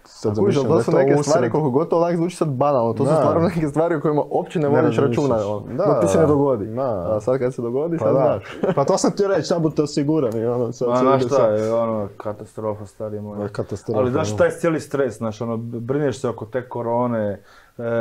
S1: sad zamišljam
S2: to
S1: da je
S2: su
S1: to
S2: neke
S1: usred-
S2: stvari koliko god to onak zvuči sad banalno, to su
S1: Da.
S2: stvarno neke stvari o kojima uopće ne vodiš računa. ono,
S1: Da,
S2: dok ti se ne dogodi.
S1: da.
S2: A sad kad se dogodi,
S1: Pa
S2: sad
S1: da.
S2: znaš.
S1: Pa to sam ti reći, sad budete osigurani, ono, sad se
S3: znaš šta je, ono, katastrofa, stari moj.
S1: Je katastrofa,
S3: Ali znaš
S1: ono.
S3: taj cijeli stres, znaš, ono, brineš se oko te korone,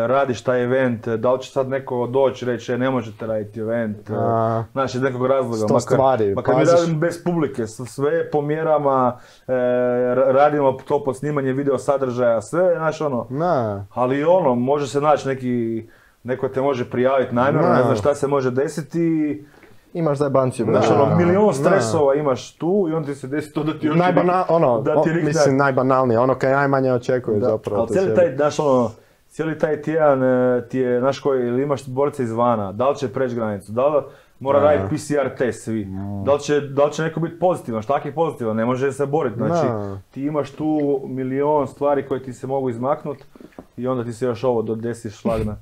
S3: radiš taj event, e, da li će sad neko doći i reći, e, ne možete raditi event, e,
S1: A.
S3: znaš, iz nekog razloga.
S1: Sto stvari,
S3: makar mi
S1: paziš.
S3: radim bez publike, sve po mjerama, e, ra- radimo to pod snimanje video sadržaja, sve, znaš, ono,
S1: Na,
S3: ali ono, može se naći neki, neko te može prijaviti namjerno, ne znaš šta se može desiti,
S2: Imaš zajebanciju.
S3: Znaš, ono, milion stresova imaš tu i onda ti se desi to da ti još
S1: najbana, ono,
S3: da ti
S1: o- mislim najbanalnije, ono kaj najmanje očekuješ zapravo.
S3: Ali cijeli- taj, znaš ono, cijeli taj tjedan e, ti je, znaš koji, ili imaš borce izvana, da li će preći granicu, da li mora raditi PCR test svi, da. Li će, da li će neko biti pozitivan, šta je pozitivan, ne može se boriti, znači ti imaš tu milion stvari koje ti se mogu izmaknut i onda ti se još ovo dodesi šlagna.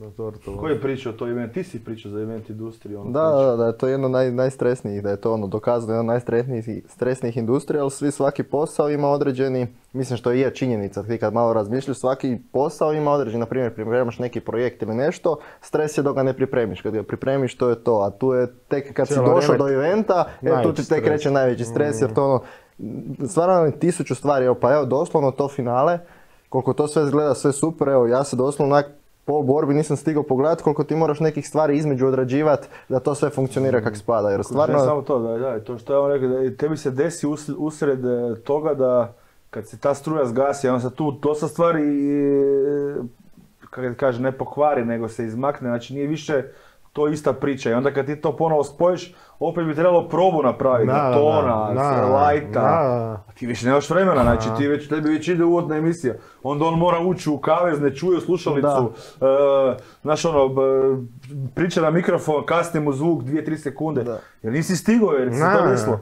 S1: Na tortu.
S3: Ko je pričao to event? Ti si pričao za event industriju. ono
S2: Da, da, da, je to jedno naj, najstresnijih, da je to ono dokazano jedna od najstresnijih stresnijih industrija, ali svi svaki posao ima određeni, mislim što i je činjenica, ti kad malo razmišljaš, svaki posao ima određeni, na primjer pripremaš neki projekt ili nešto, stres je dok ga ne pripremiš, kad ga pripremiš to je to, a tu je tek kad si
S1: Cijelo
S2: došao
S1: vrijeme
S2: do eventa, e, tu ti tek kreće najveći stres, jer to ono, stvarno je tisuću stvari, evo pa evo doslovno to finale, koliko to sve izgleda sve super, evo ja se doslovno onak pol borbi nisam stigao pogledati koliko ti moraš nekih stvari između odrađivati da to sve funkcionira kak spada, jer
S3: Ne
S2: stvarno...
S3: samo to, da, da, to što je on rekao, da tebi se desi us- usred e, toga da kad se ta struja zgasi, onda se tu dosta stvari, e, kako kaže, ne pokvari, nego se izmakne, znači nije više to ista priča. I onda kad ti to ponovo spojiš, opet bi trebalo probu napraviti,
S1: Da, da,
S3: tona,
S1: da,
S3: lajta,
S1: da.
S3: a ti više nemaš vremena, znači ti već, tebi već ide uvodna emisija, onda on mora ući u kavez, ne čuje slušalicu, e, znaš ono, priča na mikrofon, kasni mu zvuk 2-3 sekunde,
S2: Da.
S3: jer nisi stigao jer se to
S1: Da,
S3: desilo.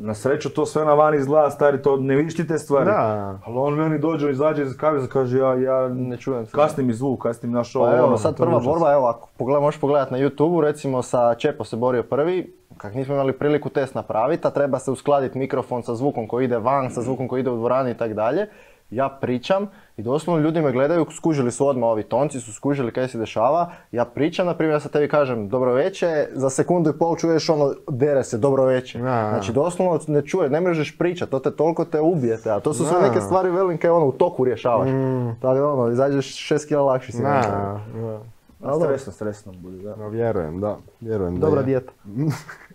S3: Na sreću to sve na van izgleda, stari, to ne vidiš ti te stvari.
S1: Da.
S3: Ali on meni dođe, on izađe iz kaveza, kaže ja, ja
S2: Ne čujem se.
S3: kasni mi zvuk, kasni mi naš ovo,
S2: Pa evo,
S3: ono.
S2: sad prva borba, evo, ako pogleda, možeš pogledati na YouTube, recimo sa Čepo se borio prvi, kak nismo imali priliku test napraviti, a treba se uskladiti mikrofon sa zvukom koji ide van, sa zvukom koji ide u dvorani i tako dalje. Ja pričam i doslovno ljudi me gledaju, skužili su odmah ovi tonci, su skužili kaj se dešava. Ja pričam, na primjer, ja sa tebi kažem dobro veče, za sekundu i pol čuješ ono, dere se, dobro veče.
S1: Da, da.
S2: Znači doslovno ne čuje, ne možeš pričati, to te toliko te ubijete, a to su sve
S1: Da.
S2: neke stvari velim kaj ono u toku rješavaš. Tako da ono, izađeš 6 kila lakši si.
S1: Da, da.
S2: Dobro.
S3: Stresno, stresno bude, da.
S1: No, vjerujem, da. Vjerujem da
S2: Dobra
S1: je.
S2: dijeta.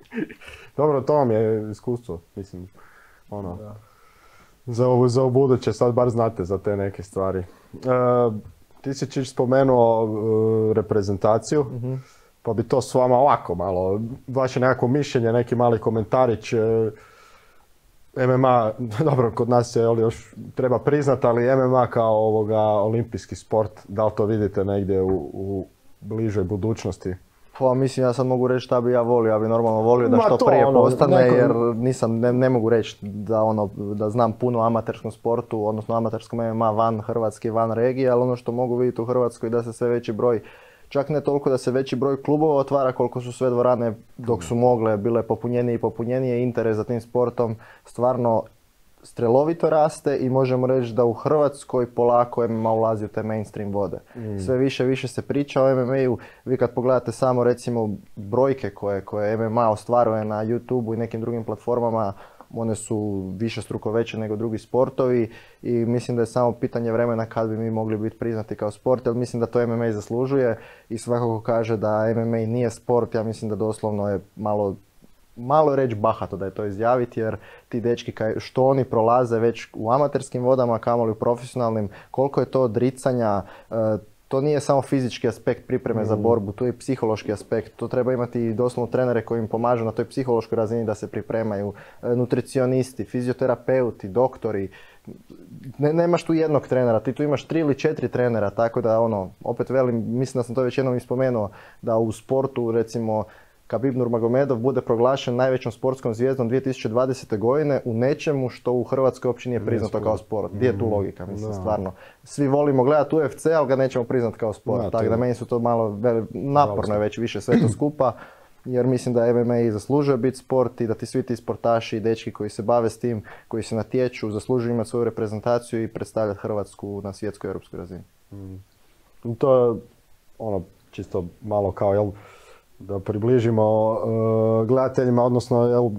S1: Dobro, to vam je iskustvo, mislim, ono, za, ovo, za buduće sad bar znate za te neke stvari. E, ti si Čić spomenuo e, reprezentaciju, pa bi to s vama ovako malo, vaše nekako mišljenje, neki mali komentarić, e, MMA, dobro, kod nas je ali još treba priznat, ali MMA kao ovoga olimpijski sport, da li to vidite negdje u, u bližoj budućnosti?
S2: Pa mislim ja sad mogu reći šta bi ja volio, ja bi normalno volio da
S1: Ma
S2: što
S1: to,
S2: prije
S1: ono,
S2: postane
S1: neko-
S2: jer nisam, ne, ne mogu reći da ono, da znam puno o amaterskom sportu, odnosno amaterskom MMA van Hrvatske, van regije, ali ono što mogu vidjeti u Hrvatskoj da se sve veći broj, čak ne toliko da se veći broj klubova otvara koliko su sve dvorane dok su mogle bile popunjenije i popunjenije, interes za tim sportom stvarno strelovito raste i možemo reći da u Hrvatskoj polako MMA ulazi u te mainstream vode. Sve više i više se priča o MMA-u. Vi kad pogledate samo recimo brojke koje, koje MMA ostvaruje na YouTube-u i nekim drugim platformama, one su više struko veće nego drugi sportovi i mislim da je samo pitanje vremena kad bi mi mogli biti priznati kao sport, jer mislim da to MMA zaslužuje i svakako kaže da MMA nije sport, ja mislim da doslovno je malo malo reći bahato da je to izjaviti jer ti dečki kaj, što oni prolaze već u amaterskim vodama, kamoli u profesionalnim, koliko je to odricanja, e, to nije samo fizički aspekt pripreme za borbu, to je i psihološki aspekt. To treba imati i doslovno trenere koji im pomažu na toj psihološkoj razini da se pripremaju, e, nutricionisti, fizioterapeuti, doktori. Ne, nemaš tu jednog trenera, ti tu imaš tri ili četiri trenera, tako da ono, opet velim, mislim da sam to već jednom i spomenuo, da u sportu recimo Khabib Nurmagomedov bude proglašen najvećom sportskom zvijezdom 2020. godine u nečemu što u Hrvatskoj uopće nije priznato kao sport. Gdje je tu logika, mislim, stvarno. Svi volimo gledati UFC, ali ga nećemo priznati kao sport. Tako da meni su to malo veli, naporno je već više sve to skupa. Jer mislim da MMA i zaslužuje biti sport i da ti svi ti sportaši i dečki koji se bave s tim, koji se natječu, zaslužuju imati svoju reprezentaciju i predstavljati Hrvatsku na svjetskoj europskoj razini.
S1: To je ono, čisto malo kao, jel, da približimo uh, gledateljima, odnosno jel,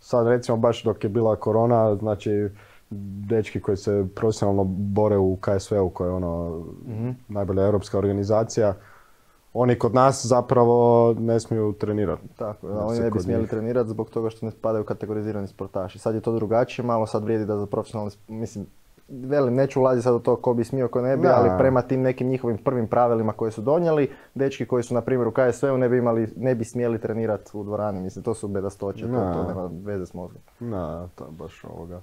S1: sad recimo baš dok je bila korona, znači dečki koji se profesionalno bore u KSV-u koja je ono mm najbolja europska organizacija, oni kod nas zapravo ne smiju trenirati.
S2: Tako, da, oni ne bi smjeli trenirati zbog toga što ne spadaju kategorizirani sportaši. Sad je to drugačije, malo sad vrijedi da za profesionalni, mislim, velim, neću ulaziti sad u to ko bi smio, ko ne bi, ali prema tim nekim njihovim prvim pravilima koje su donijeli, dečki koji su na primjer u KSV-u ne bi, imali, ne bi smjeli trenirati u dvorani, mislim, to su bedastoće, to, to nema veze s mozgom.
S1: Na, to baš ovoga,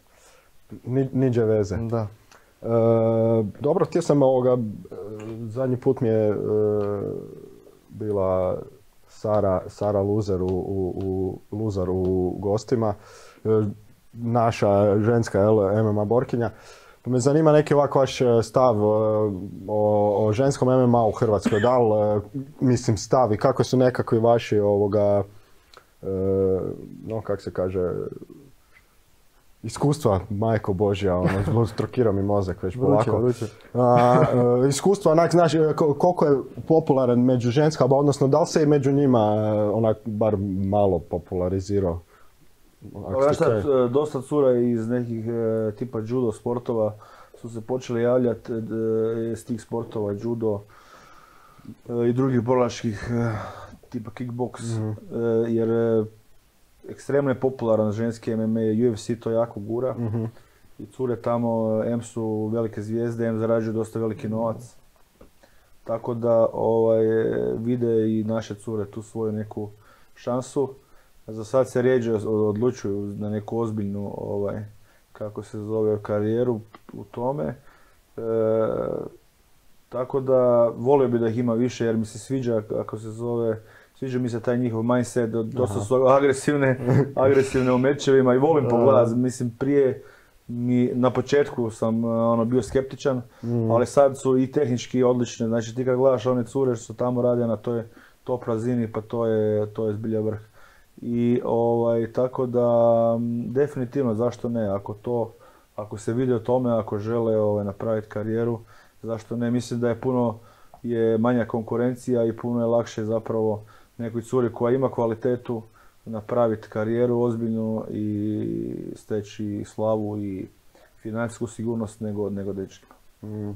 S1: Ni, niđe veze.
S2: Da.
S1: E, dobro, htio sam ovoga, e, zadnji put mi je e, bila Sara, Sara Luzer u, u, u u gostima, e, naša ženska jel, MMA borkinja. Pa me zanima neki ovako vaš e, stav e, o, o ženskom MMA u Hrvatskoj. Da li, e, mislim, stav i kako su nekakvi vaši ovoga, no kako se kaže, iskustva, majko Božja, ono, trokirao mi mozak već polako.
S2: Vruće,
S1: A, iskustva, onak, znaš, koliko je popularan među ženskama, odnosno da li se i među njima onak bar malo popularizirao?
S3: Znaš šta, e, dosta cura iz nekih e, tipa judo sportova su se počeli javljati e, s tih sportova, judo i drugih borilačkih tipa kickbox, mhm. jer ekstremno je popularan ženski MMA, UFC to jako gura. Mhm. I cure tamo, M su velike zvijezde, M zarađuju dosta veliki novac. Tako da ovaj, vide i naše cure tu svoju neku šansu. Za sad se rijeđe odlučuju na neku ozbiljnu, ovaj, kako se zove, karijeru u tome. E, tako da volio bi da ih ima više jer mi se sviđa, ako se zove, sviđa mi se taj njihov mindset, dosta su agresivne, agresivne u mečevima i volim pogledati, mislim prije mi na početku sam ono, bio skeptičan, mm. ali sad su i tehnički odlične, znači ti kad gledaš one cure što su tamo rade na toj top razini, pa to je, to je zbilja vrh. I ovaj, tako da definitivno zašto ne, ako to, ako se vidi o tome, ako žele ovaj, napraviti karijeru, zašto ne, mislim da je puno je manja konkurencija i puno je lakše zapravo nekoj curi koja ima kvalitetu napraviti karijeru ozbiljnu i steći slavu i financijsku sigurnost nego, nego dečka. Mm.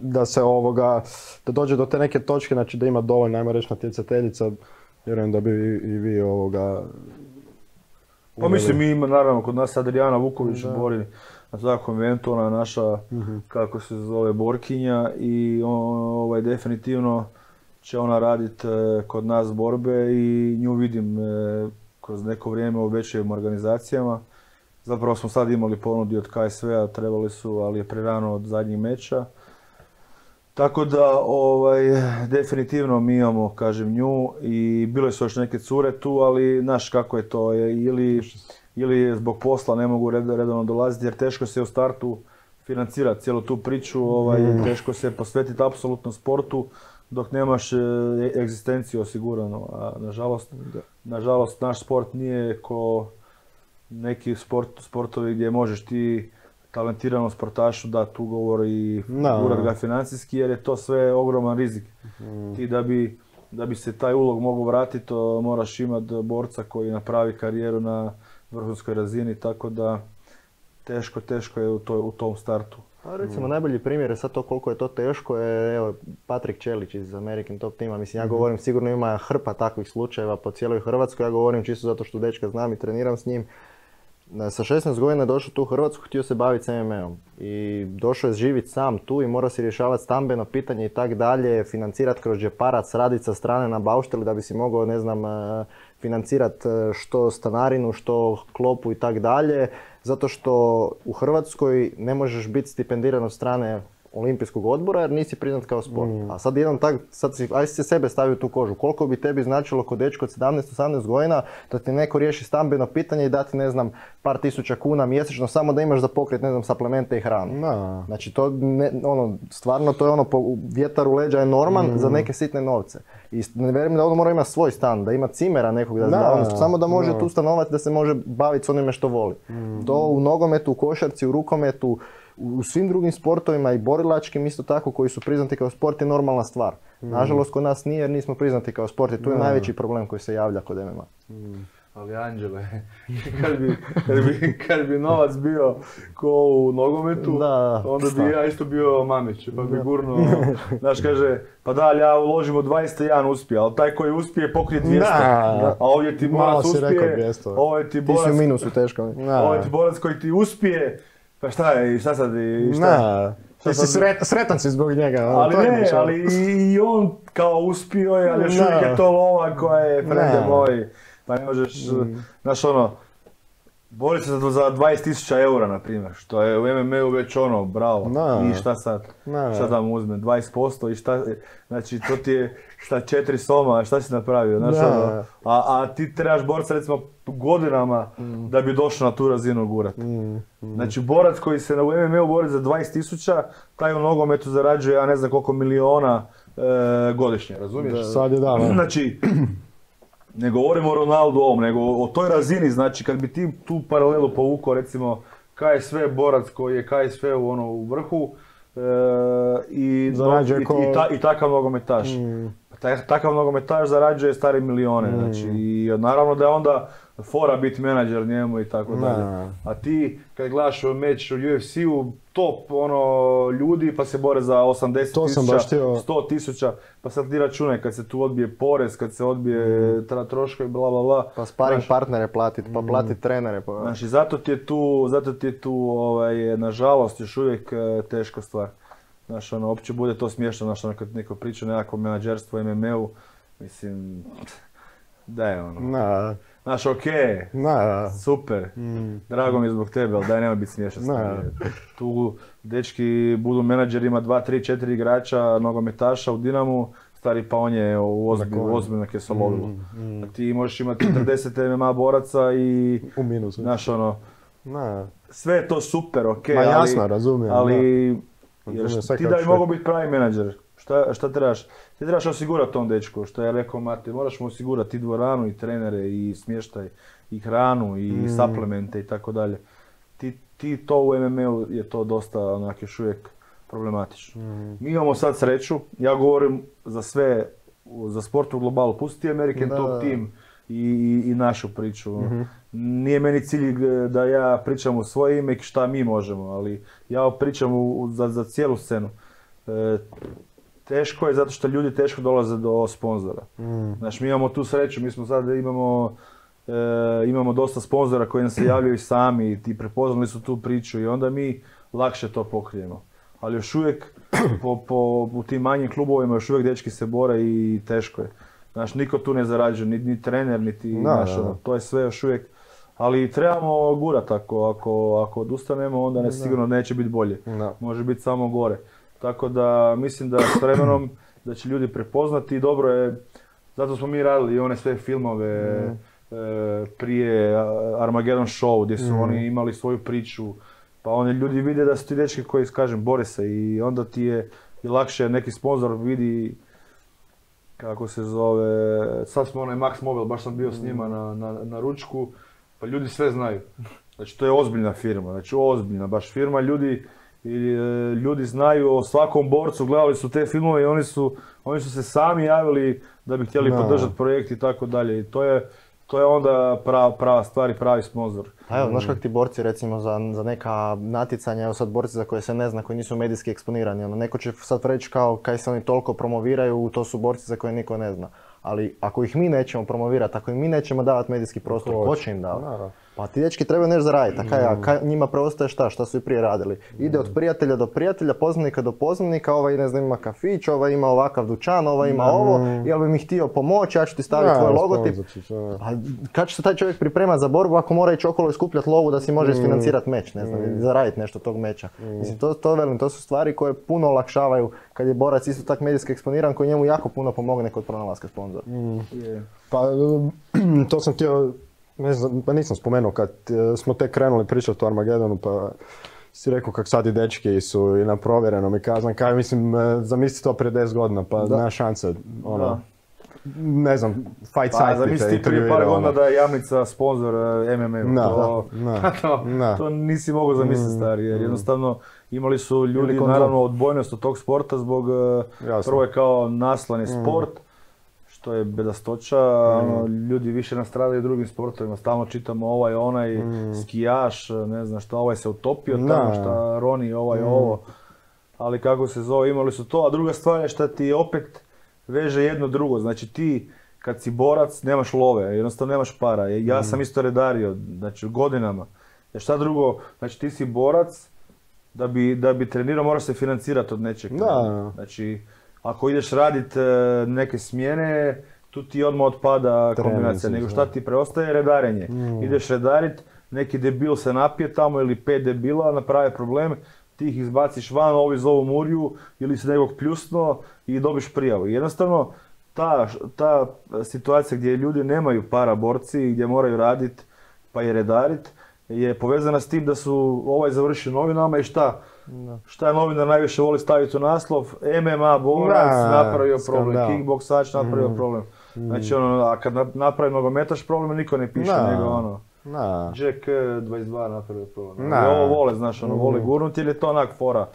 S1: Da se ovoga, da dođe do te neke točke, znači da ima dovoljno, ajmo reći, natjecateljica, Vjerujem da bi i vi ovoga...
S3: Pa mislim, mi ima naravno kod nas Adriana Vuković bori na svakom eventu, ona je naša, mhm. kako se zove, borkinja i ovaj, definitivno će ona raditi e, kod nas borbe i nju vidim e, kroz neko vrijeme u većim organizacijama. Zapravo smo sad imali ponudi od KSV-a, trebali su, ali je prerano od zadnjih meča. Tako da, ovaj, definitivno mi imamo, kažem, nju i bile su još neke cure tu, ali znaš kako je to, je, ili, ili zbog posla ne mogu redovno dolaziti jer teško se u startu financirati cijelu tu priču, ovaj, mm. teško se posvetiti apsolutno sportu dok nemaš e, egzistenciju osiguranu, a nažalost, nažalost naš sport nije ko neki sport, sportovi gdje možeš ti talentiranom sportašu dati ugovor i no. ga financijski jer je to sve ogroman rizik. Mm. Ti da bi, da bi se taj ulog mogao vratiti, to moraš imati borca koji napravi karijeru na vrhunskoj razini, tako da teško, teško je u, to, u tom startu.
S2: Pa recimo najbolji primjer je sad to koliko je to teško je evo Patrik Čelić iz American Top Tima. Mislim ja mhm. govorim sigurno ima hrpa takvih slučajeva po cijeloj Hrvatskoj. Ja govorim čisto zato što dečka znam i treniram s njim Sa 16 godina je došao tu u Hrvatsku, htio se baviti MMA-om. I došao je živjeti sam tu i morao si rješavati stambeno pitanje i tak dalje, financirati kroz džeparac, raditi sa strane na baušteli da bi si mogao, ne znam, e, financirati e, što stanarinu, što klopu i tak dalje. Zato što u Hrvatskoj ne možeš biti stipendiran od strane olimpijskog odbora jer nisi priznat kao sport. A sad jedan tak, sad si, aj si se sebe stavio u tu kožu. Koliko bi tebi značilo kod dečko od 17-18 godina da ti neko riješi stambeno pitanje i dati, ne znam, par tisuća kuna mjesečno samo da imaš za pokret, ne znam, suplemente i hranu.
S1: Da.
S2: Znači to, ne, ono, stvarno to je ono, po, vjetar u leđa je norman za neke sitne novce. I ne vjerujem da on mora imati svoj stan, da ima cimera nekog, da, on samo da može
S1: da.
S2: tu stanovati, da se može baviti s onime što voli. To u nogometu, u košarci, u rukometu, u svim drugim sportovima i borilačkim isto tako koji su priznati kao sport je normalna stvar. Nažalost kod nas nije jer nismo priznati kao sport i tu je najveći problem koji se javlja kod MMA.
S3: Ali Anđele, kad bi, kad, bi, kad bi novac bio ko u nogometu,
S2: Da,
S3: onda bi ja isto bio Mamić, pa bi gurno, znaš kaže, pa da, ali ja uložim u 21 uspije, ali taj koji uspije pokrije 200,
S1: Da.
S3: a ovdje ti borac
S1: rekao
S3: uspije,
S1: 200.
S3: ovo je ti
S2: Ti si
S3: borac,
S2: u minusu teško.
S1: Da.
S3: ovo je ti borac koji ti uspije, pa šta je, i šta sad, i šta?
S1: Da.
S3: Šta
S1: Ti si
S3: sad-
S1: sret- sretan si zbog njega. ono,
S3: Ali
S1: to je
S3: ne,
S1: ono.
S3: ali i, i on kao uspio je, ali još uvijek je to lova koja je, frende moj, pa ne možeš, znaš ono, bori se za, za 20.000 eura, na primjer, što je u MMA-u već ono, bravo, i šta sad,
S1: Da.
S3: šta tamo uzme, 20% i šta, znači to ti je, šta, četiri soma, šta si napravio, znaš
S1: Da.
S3: ono, a, a ti trebaš borca recimo godinama da bi došao na tu razinu gurat.
S1: Mm,
S3: Znači borac koji se na MMA-u bori za 20.000, taj u nogometu zarađuje ja ne znam koliko miliona e, godišnje, razumiješ?
S1: Sad je da, ono.
S3: Znači, ne govorimo o Ronaldu ovom, nego o toj razini, znači kad bi ti tu paralelu povukao recimo KSV borac koji je KSV u, ono, u vrhu e, i,
S1: Zarađuje
S3: i,
S1: ko-
S3: i, ta- i takav nogometaš.
S1: Mm.
S3: Taj, takav nogometaš zarađuje stari milione,
S1: Mm.
S3: znači i naravno da je onda fora biti menadžer njemu i tako
S1: Da.
S3: dalje. A ti kad gledaš meč u UFC-u, top ono ljudi pa se bore za 80
S1: To
S3: tisuća,
S1: htio-
S3: 100 tisuća, pa sad ti računaj kad se tu odbije porez, kad se odbije
S1: Mm.
S3: tra troškovi, bla bla bla.
S2: Pa sparing
S3: Znaš,
S2: partnere platiti,
S1: Mm.
S2: pa platiti trenere. Pa...
S3: Znači, zato ti je tu, zato ti je tu, ovaj, nažalost, još uvijek e, teška stvar. Znaš, ono, opće bude to smiješno, znaš, ono, kad neko priča o nekakvom menadžerstvu, MMA-u, mislim, da je ono.
S1: Na,
S3: Znaš, okej,
S1: na,
S3: super,
S1: mm,
S3: drago mi je zbog tebe, ali daj nema biti smiješan. Stvarno. Tu dečki budu menadžeri, ima dva, tri, četiri igrača, nogometaša u Dinamu, stari pa on je u ozbiljno ke se lovilo.
S1: mm,
S3: A ti možeš imati 40 MMA boraca i,
S1: u minusu.
S3: znaš, ono,
S1: Na,
S3: sve je to super, ok,
S1: Ma
S3: ali,
S1: jasno, razumijem,
S3: ali
S1: da.
S3: Jer ti da bi
S1: što-
S3: mogao biti pravi menadžer, šta, šta trebaš? Ti trebaš osigurati tom dečku, što je rekao Mati, moraš mu osigurati i dvoranu, i trenere, i smještaj, i hranu, i
S1: Mm.
S3: suplemente i tako dalje. Ti, ti to u MMA-u je to dosta onak još uvijek problematično.
S1: Mm.
S3: Mi imamo sad sreću, ja govorim za sve, za sport u globalu, pusti American
S2: Da,
S3: Top. Team i, i, i našu priču.
S1: Mhm.
S3: Nije meni cilj e, da ja pričam u svoje ime i šta mi možemo, ali ja pričam u, u- za, za cijelu scenu. E, teško je zato što ljudi teško dolaze do sponzora.
S1: Mm.
S3: Znači mi imamo tu sreću, mi smo sad imamo e, imamo dosta sponzora koji nam se javljaju sami i ti prepoznali su tu priču i onda mi lakše to pokrijemo. Ali još uvijek po, po, u tim manjim klubovima još uvijek dečki se bore i teško je. Znaš, niko tu ne zarađuje, ni, ni trener, niti,
S1: Da,
S3: znaš,
S1: da, da.
S3: to je sve još uvijek. Ali trebamo gurat ako, ako, ako odustanemo, onda ne, sigurno neće biti bolje.
S1: Da.
S3: Može biti samo gore. Tako da mislim da s vremenom da će ljudi prepoznati i dobro je, zato smo mi radili i one sve filmove e, prije Armageddon Show gdje su oni imali svoju priču, pa oni ljudi vide da su ti dečki koji, kažem, bore se i onda ti je i lakše neki sponzor vidi kako se zove, sad smo onaj Max Mobile, baš sam bio s njima na, na, na ručku, pa ljudi sve znaju. Znači to je ozbiljna firma, znači ozbiljna baš firma, ljudi, i, e, ljudi znaju o svakom borcu, gledali su te filmove i oni su, oni su se sami javili da bi htjeli
S1: Da.
S3: podržati projekt i tako dalje. I to je, to je onda prava, prava stvar i pravi sponzor.
S2: A evo, znaš kako ti borci recimo za, za neka natjecanja, evo sad borci za koje se ne zna, koji nisu medijski eksponirani, ono, neko će sad reći kao kaj se oni toliko promoviraju, to su borci za koje niko ne zna. Ali ako ih mi nećemo promovirati, ako im mi nećemo davati medijski prostor, ko će im davati? Pa ti dečki trebaju nešto zaraditi, a kaj, a kaj njima preostaje šta, šta su i prije radili. Ide od prijatelja do prijatelja, poznanika do poznanika, ovaj ne znam ima kafić, ovaj ima ovakav dućan, ovaj ima ovo, jel bi mi htio pomoći, ja ću ti staviti tvoj logotip. A kad će se taj čovjek pripremat za borbu ako mora ići okolo i skupljati lovu da si može isfinancirati meč, ne znam, ili zaraditi nešto tog meča. Mislim, to, to velim, to su stvari koje puno olakšavaju kad je borac isto tak medijski eksponiran, koji njemu jako puno pomogne kod pronalaska sponzora.
S3: Je.
S1: Pa to sam htio, ne znam, pa nisam spomenuo kad e, smo tek krenuli pričati o Armagedonu pa si rekao kak sad i dečki su i na provjerenom i kazan, kaj mislim, e, zamisli to prije 10 godina, pa nema šanse, ono,
S3: Da.
S1: ne znam, fight
S3: Pa
S1: site
S3: zamisli ti prije par godina da je Jamnica sponsor eh, MMA.
S1: Da,
S3: to,
S1: da,
S3: to,
S1: da.
S3: to nisi mogao zamisliti stari, jer jednostavno imali su ljudi naravno odbojnost od tog sporta zbog, prvo je kao naslani sport, što je bedastoća, ono, ljudi više nastradaju drugim sportovima, stalno čitamo ovaj, onaj, skijaš, ne znam šta, ovaj se utopio tamo,
S1: Da.
S3: šta roni, ovaj, ovo, ali kako se zove, imali su to, a druga stvar je šta ti opet veže jedno drugo, znači ti kad si borac nemaš love, jednostavno nemaš para, ja sam isto redario, znači godinama, jer šta drugo, znači ti si borac, da bi, da bi trenirao moraš se financirati od nečeg.
S1: Da.
S3: Znači, ako ideš radit e, neke smjene, tu ti odmah otpada kombinacija, nego šta ti preostaje redarenje. Ideš redarit, neki debil se napije tamo ili pet debila naprave problem, ti ih izbaciš van, ovi zovu murju ili se nekog pljusno i dobiš prijavu. Jednostavno, ta, ta situacija gdje ljudi nemaju para borci, gdje moraju radit pa i redarit, je povezana s tim da su ovaj završio novinama i šta? Šta je novinar najviše voli staviti u naslov? MMA borac
S1: Da,
S3: napravio problem,
S1: skandal.
S3: kickboksač napravio problem. Znači ono, a kad nap- napravi nogometaš problem, niko ne piše
S1: Da.
S3: nego ono.
S1: Da.
S3: Jack eh, 22 napravio problem.
S1: Da.
S3: I ovo vole, znaš, ono, vole gurnuti jer je to onak fora.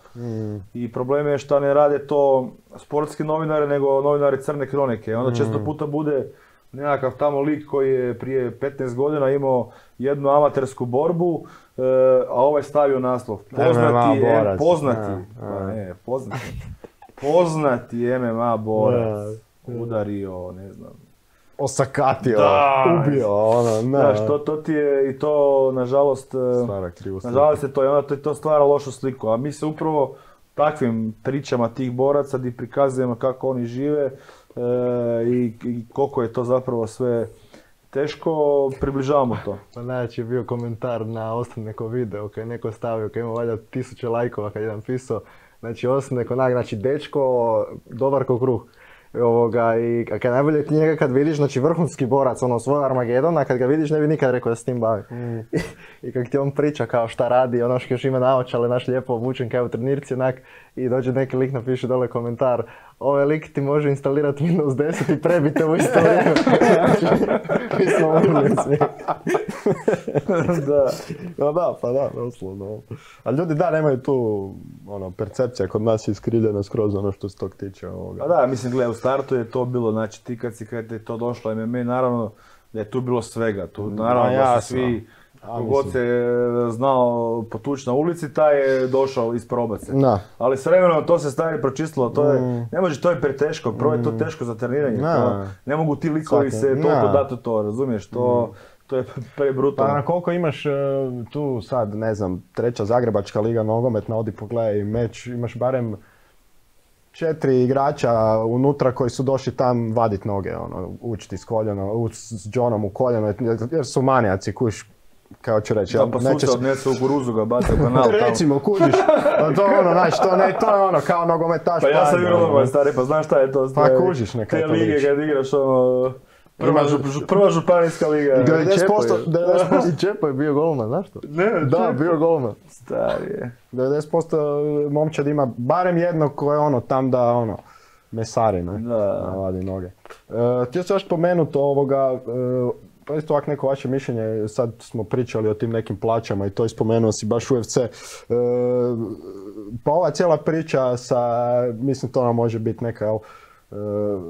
S3: I problem je što ne rade to sportski novinari, nego novinari crne kronike. Onda često puta bude nekakav tamo lik koji je prije 15 godina imao jednu amatersku borbu, eh, a ovaj stavio naslov. Poznati,
S1: MMA borac.
S3: poznati,
S1: da.
S3: ne, poznati, poznati MMA borac, udario, ne znam.
S1: Osakatio,
S3: Da.
S1: ubio, ono, ne.
S3: Znaš, to, to ti je i to, nažalost,
S1: krivu sliku.
S3: Nažalost je to i onda to, to stvara lošu sliku, a mi se upravo takvim pričama tih boraca gdje prikazujemo kako oni žive e, i, i koliko je to zapravo sve teško, približavamo to.
S2: Pa najjači je bio komentar na neko video kad je neko stavio, kad ima valjda tisuće lajkova kad je napisao, znači ostane neko onak, znači dečko, dobar ko kruh. I Ovoga, i kad najbolje ti njega kad vidiš, znači vrhunski borac, ono svoj Armagedon, a kad ga vidiš ne bi nikad rekao da se s tim bavi. I, I kak ti on priča kao šta radi, ono što još ima naočale, naš lijepo obučen kao u trenirci, onak, i dođe neki lik napiše dole komentar, ovaj lik ti može instalirati Windows 10 i prebite u isto vrijeme. Mi smo umrli smijeha.
S3: da.
S1: No da, pa da, doslovno. Ali ljudi da, nemaju tu, ono, percepcija kod nas je iskriljena skroz ono što se tog tiče ovoga.
S3: Pa da, mislim, gle, u startu je to bilo, znači ti kad si, kad je to došlo MMA, naravno da je tu bilo svega, tu naravno da su svi,
S1: Mislim.
S3: se je znao potući na ulici, taj je došao isprobat se.
S1: Da.
S3: Ali s vremenom to se stari pročistilo, to je, ne može, to je preteško, prvo je to teško za treniranje, to, ne mogu ti likovi
S1: Svaki-
S3: se toliko
S1: da.
S3: dati to, razumiješ, to, to je
S1: Pa
S3: prebrutalno.
S1: na koliko imaš e, tu sad, ne znam, treća Zagrebačka liga nogometna, odi pogledaj meč, imaš barem četiri igrača unutra koji su došli tam vadit noge, ono, učiti s ući s Johnom u koljeno, jer su manijaci, kuš, kao ću reći,
S3: Da,
S1: jel,
S3: pa
S1: neće se-
S3: odnese u kuruzu ga baca u kanal tamo.
S1: Recimo, kužiš, pa to ono, znaš, to, ne, to je ono, kao nogometaš.
S3: Pa ja sam igrao
S1: ono.
S3: nogomet, stari, pa znaš šta je to?
S1: Pa
S3: te-
S1: kužiš neka
S3: Te
S1: je to
S3: lige kad igraš ono... Prva, žu- prva županijska liga.
S1: I 90%,
S2: I
S1: 90%,
S2: Čepo je bio golman, znaš to?
S3: Ne,
S2: Da, bio golman.
S3: Stari je.
S1: 90% momčad ima barem jedno koje je ono tam da ono mesari, ne?
S3: Da.
S1: Vadi noge. E, htio sam još spomenuti ovoga, e, pa isto ovak neko vaše mišljenje, sad smo pričali o tim nekim plaćama i to je spomenuo si baš UFC. E, pa ova cijela priča sa, mislim to nam može biti neka, jel, e,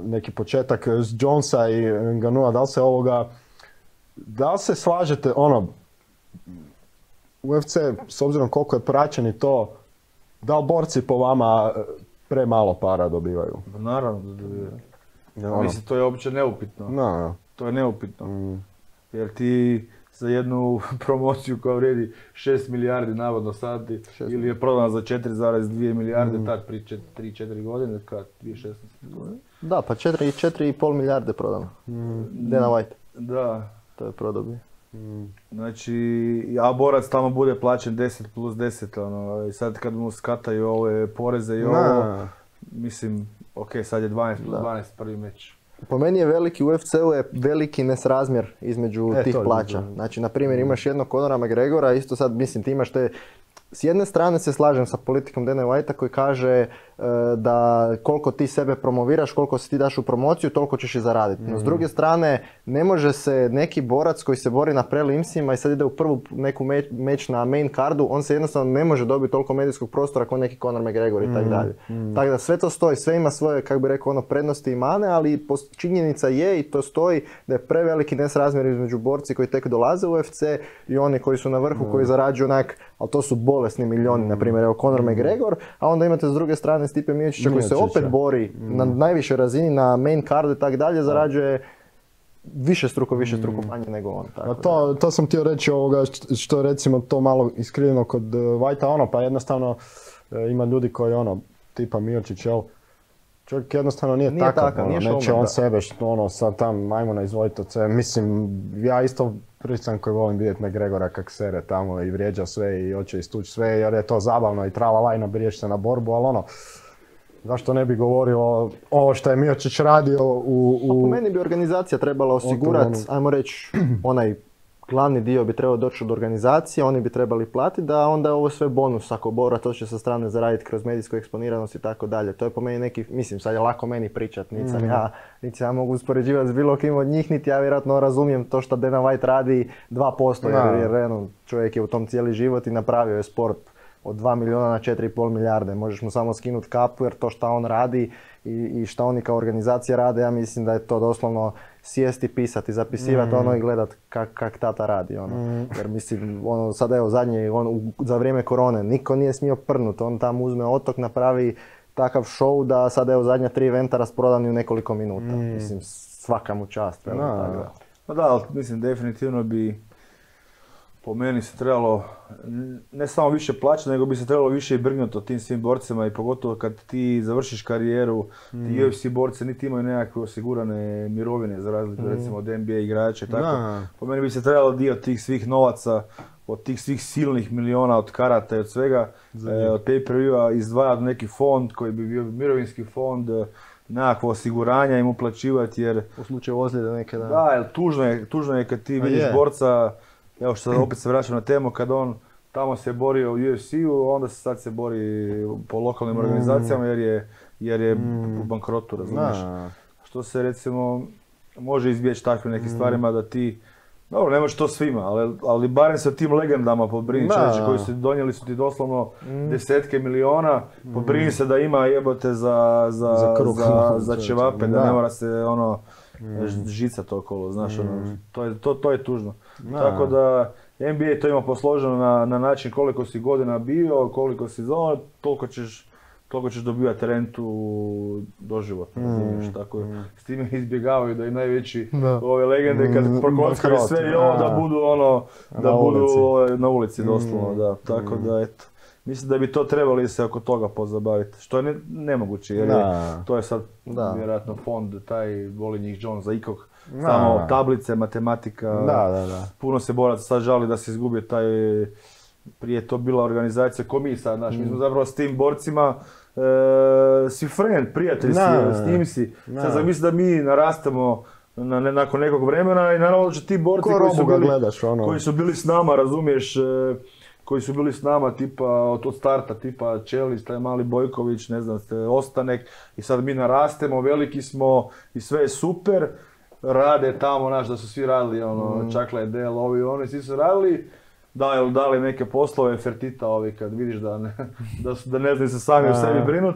S1: neki početak s Jonesa i Nganua, da li se ovoga, da li se slažete, ono, UFC, s obzirom koliko je praćen i to, da li borci po vama e, premalo para dobivaju?
S3: Pa Naravno da dobije.
S1: Ono,
S3: Mislim, to je uopće neupitno.
S1: no,
S3: To je neupitno.
S1: mm,
S3: Jer ti za jednu promociju koja vrijedi 6 milijardi navodno sati ili je prodana za 4,2 milijarde
S1: Mm.
S3: tad prije 3-4 godine, kad 2016. godine.
S2: Da, pa 4, 4,5 milijarde prodano.
S1: Mm.
S2: Dana White,
S3: Da,
S2: to je prodao bio.
S3: Znači, a borac tamo bude plaćen 10 plus 10, ono, i sad kad mu skataju ove poreze i ovo, mislim, ok, sad je 12 plus
S2: Da.
S3: 12 prvi meč.
S2: Po meni je veliki, u UFC-u je veliki nesrazmjer između
S1: E,
S2: tih plaća. Znači, na primjer, imaš jednog Conora McGregora, isto sad, mislim, ti imaš te... S jedne strane se slažem sa politikom Dana Whitea koji kaže da koliko ti sebe promoviraš, koliko si ti daš u promociju, toliko ćeš i zaraditi. No, s druge strane, ne može se neki borac koji se bori na prelimsima i sad ide u prvu neku meč, meč na main cardu, on se jednostavno ne može dobiti toliko medijskog prostora kao neki Conor McGregor i tako dalje. Tako da sve to stoji, sve ima svoje, kako bi rekao, ono, prednosti i mane, ali činjenica je i to stoji da je preveliki nesrazmjer između borci koji tek dolaze u UFC i oni koji su na vrhu, koji zarađuju onak, ali to su bolesni milijoni, na primjer, evo Conor McGregor, a onda imate s druge strane Stipe Miocića koji se opet bori na najvišoj razini, na main cardu i tako dalje, zarađuje više struko, više struko manje nego on. Tako
S1: A to, to sam htio reći ovoga št- što je recimo to malo iskrivljeno kod uh, Whitea, ono pa jednostavno e, ima ljudi koji ono tipa Miocić, jel? Čovjek jednostavno nije,
S2: Nije
S1: takav,
S2: takav,
S1: ono,
S2: nije
S1: neće on
S2: da.
S1: sebe što ono sad tam ajmo izvojiti od sebe. Mislim, ja isto pristan koji volim vidjeti McGregora kak sere tamo i vrijeđa sve i hoće istući sve jer je to zabavno i trala i nabriješ se na borbu, ali ono, zašto ne bi govorio ovo što je Miocić radio u...
S2: Pa po
S1: u...
S2: meni bi organizacija trebala osigurati, ajmo reći, onaj glavni dio bi trebao doći od organizacije, oni bi trebali platiti, da onda je ovo sve bonus ako borac hoće sa strane zaraditi kroz medijsku eksponiranost i tako dalje. To je po meni neki, mislim, sad je lako meni pričat, niti sam ja, niti ja mogu uspoređivati s bilo kim od njih, niti ja vjerojatno razumijem to što Dana White radi 2%, jer, jer eno, čovjek je u tom cijeli život i napravio je sport od 2 miliona na 4,5 milijarde. Možeš mu samo skinuti kapu jer to šta on radi i, i šta oni kao organizacija rade, ja mislim da je to doslovno sjesti, pisati, zapisivati ono i gledat kak, kak tata radi. Ono. Jer mislim, ono, sada evo zadnje, on, u- za vrijeme korone, niko nije smio prnut, on tam uzme otok, napravi takav show da sada evo zadnja tri eventa rasprodani u nekoliko minuta. Mislim, svaka mu čast.
S1: Da.
S2: tako da.
S3: Pa da, ali mislim definitivno bi po meni se trebalo ne samo više plaćati, nego bi se trebalo više i brinuti o tim svim borcima i pogotovo kad ti završiš karijeru, ti UFC borci niti imaju nekakve osigurane mirovine za razliku recimo od NBA igrača i tako.
S1: Da.
S3: Po meni bi se trebalo dio tih svih novaca, od tih svih silnih miliona od karata i od svega, e, od pay per izdvajati neki fond koji bi bio mirovinski fond, e, nekakvo osiguranja im uplaćivati jer
S2: U slučaju ozljede neke da...
S3: da, jer tužno je, tužno je kad ti
S1: Pa
S3: vidiš
S1: je.
S3: borca, evo što opet se vraćam na temu, kad on tamo se borio u UFC-u, onda se sad se bori po lokalnim
S1: Mm.
S3: organizacijama jer je, jer je u bankrotu, razumiješ? Što se recimo može izbjeći takvim
S1: Mm.
S3: nekim stvarima da ti dobro, ne može to svima, ali, ali barem se o tim legendama pobrini čovječe koji su donijeli su ti doslovno
S1: Mm.
S3: desetke miliona, pobrini se da ima jebote za, za,
S1: Za
S3: za, za da,
S1: da.
S3: ne mora se ono ž- žicat okolo, znaš, ono, to je, to, to je tužno.
S1: Da.
S3: Tako da NBA to ima posloženo na, na način koliko si godina bio, koliko si zona, toliko ćeš toliko ćeš dobivati rentu doživotno, razumiješ, tako s time izbjegavaju da i najveći
S2: Da.
S3: ove legende kad
S1: Mm,
S3: prokockaju
S1: bankrot,
S3: sve i ovo da budu ono, da
S1: Na
S3: budu
S1: ulici.
S3: na ulici doslovno, da, tako da eto. Mislim da bi to trebali se oko toga pozabaviti, što je ne- nemoguće jer je, to je sad
S2: Da.
S3: vjerojatno fond, taj voli njih John za ikog, samo tablice, matematika,
S1: Da, da, da.
S3: puno se boraca sad žali da se izgubio taj, prije je to bila organizacija ko mi sad, znaš, mi
S1: Mm.
S3: smo zapravo s tim borcima e, si friend, prijatelj si, s njim si. Sad zamisli da mi narastemo na, ne- nakon nekog vremena i naravno da će ti borci
S1: Ko
S3: koji su, bili,
S1: gledaš, ono.
S3: koji su bili s nama, razumiješ, e, koji su bili s nama tipa od, od starta, tipa Čelis, taj mali Bojković, ne znam, ste, Ostanek i sad mi narastemo, veliki smo i sve je super, rade tamo, znaš, da su svi radili, ono,
S1: Mm.
S3: Čakla je Del, ovi, oni, svi su radili, dali, dali neke poslove, Fertita ovi, kad vidiš da ne, da, su- da ne znaju se sami o sebi brinut.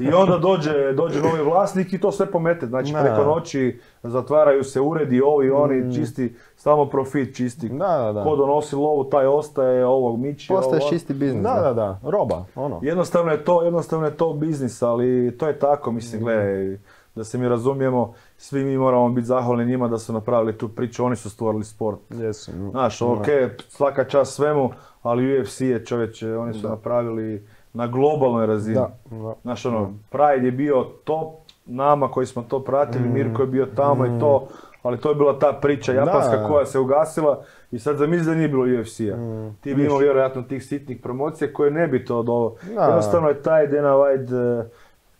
S3: I onda dođe, dođe novi vlasnik i to sve pomete. Znači
S1: Da.
S3: preko noći zatvaraju se uredi, ovi, oni, čisti, samo profit čisti.
S1: Mm. Da, da, da.
S3: Ko donosi lovu, taj ostaje, ovog miči.
S2: Postaješ
S3: ovo-
S2: čisti biznis.
S1: Da, da, da, roba, ono.
S3: Jednostavno je to, jednostavno je to biznis, ali to je tako,
S1: Mm.
S3: mislim, gledaj, da se mi razumijemo, svi mi moramo biti zahvalni njima da su napravili tu priču, oni su stvorili sport.
S1: Jesu.
S3: Znaš, ok, svaka čast svemu, ali UFC je čovječe, oni su napravili na globalnoj razini.
S1: Da, da.
S3: Znaš, ono, Pride je bio top, nama koji smo to pratili, Mirko je bio tamo i to, ali to je bila ta priča japanska koja se ugasila i sad zamisli da nije bilo UFC-a. Ti bi imao vjerojatno tih sitnih promocija koje ne bi to do... Jednostavno je taj Dana White, eh,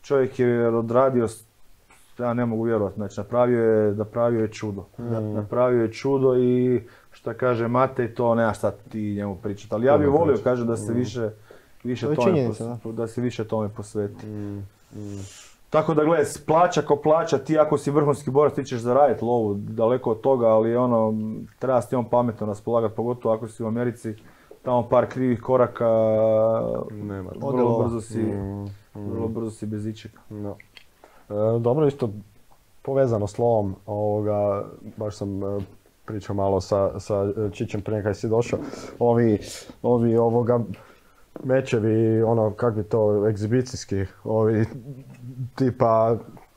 S3: čovjek je odradio, s- ja ne mogu vjerovati, znači napravio je, napravio je čudo. Napravio je čudo i šta kaže Matej, to nema šta ti njemu pričati. Ali ja bih volio, kaže da se više, više
S2: To
S3: tome, pos- da se više tome posveti.
S1: Mm,
S3: Tako da gledaj, plaća ko plaća, ti ako si vrhunski borac ti ćeš zaraditi lovu, daleko od toga, ali ono, treba s njom pametno raspolagati, pogotovo ako si u Americi, tamo par krivih koraka,
S1: Nema.
S3: Vrlo brzo si,
S1: Mm,
S3: vrlo brzo si bez ičega.
S1: No. E, dobro, isto povezano s lovom, ovoga, baš sam e, pričao malo sa, sa e, Čičem prije kad si došao, ovi, ovi ovoga, mečevi, ono, kak bi to, egzibicijski, ovi, tipa,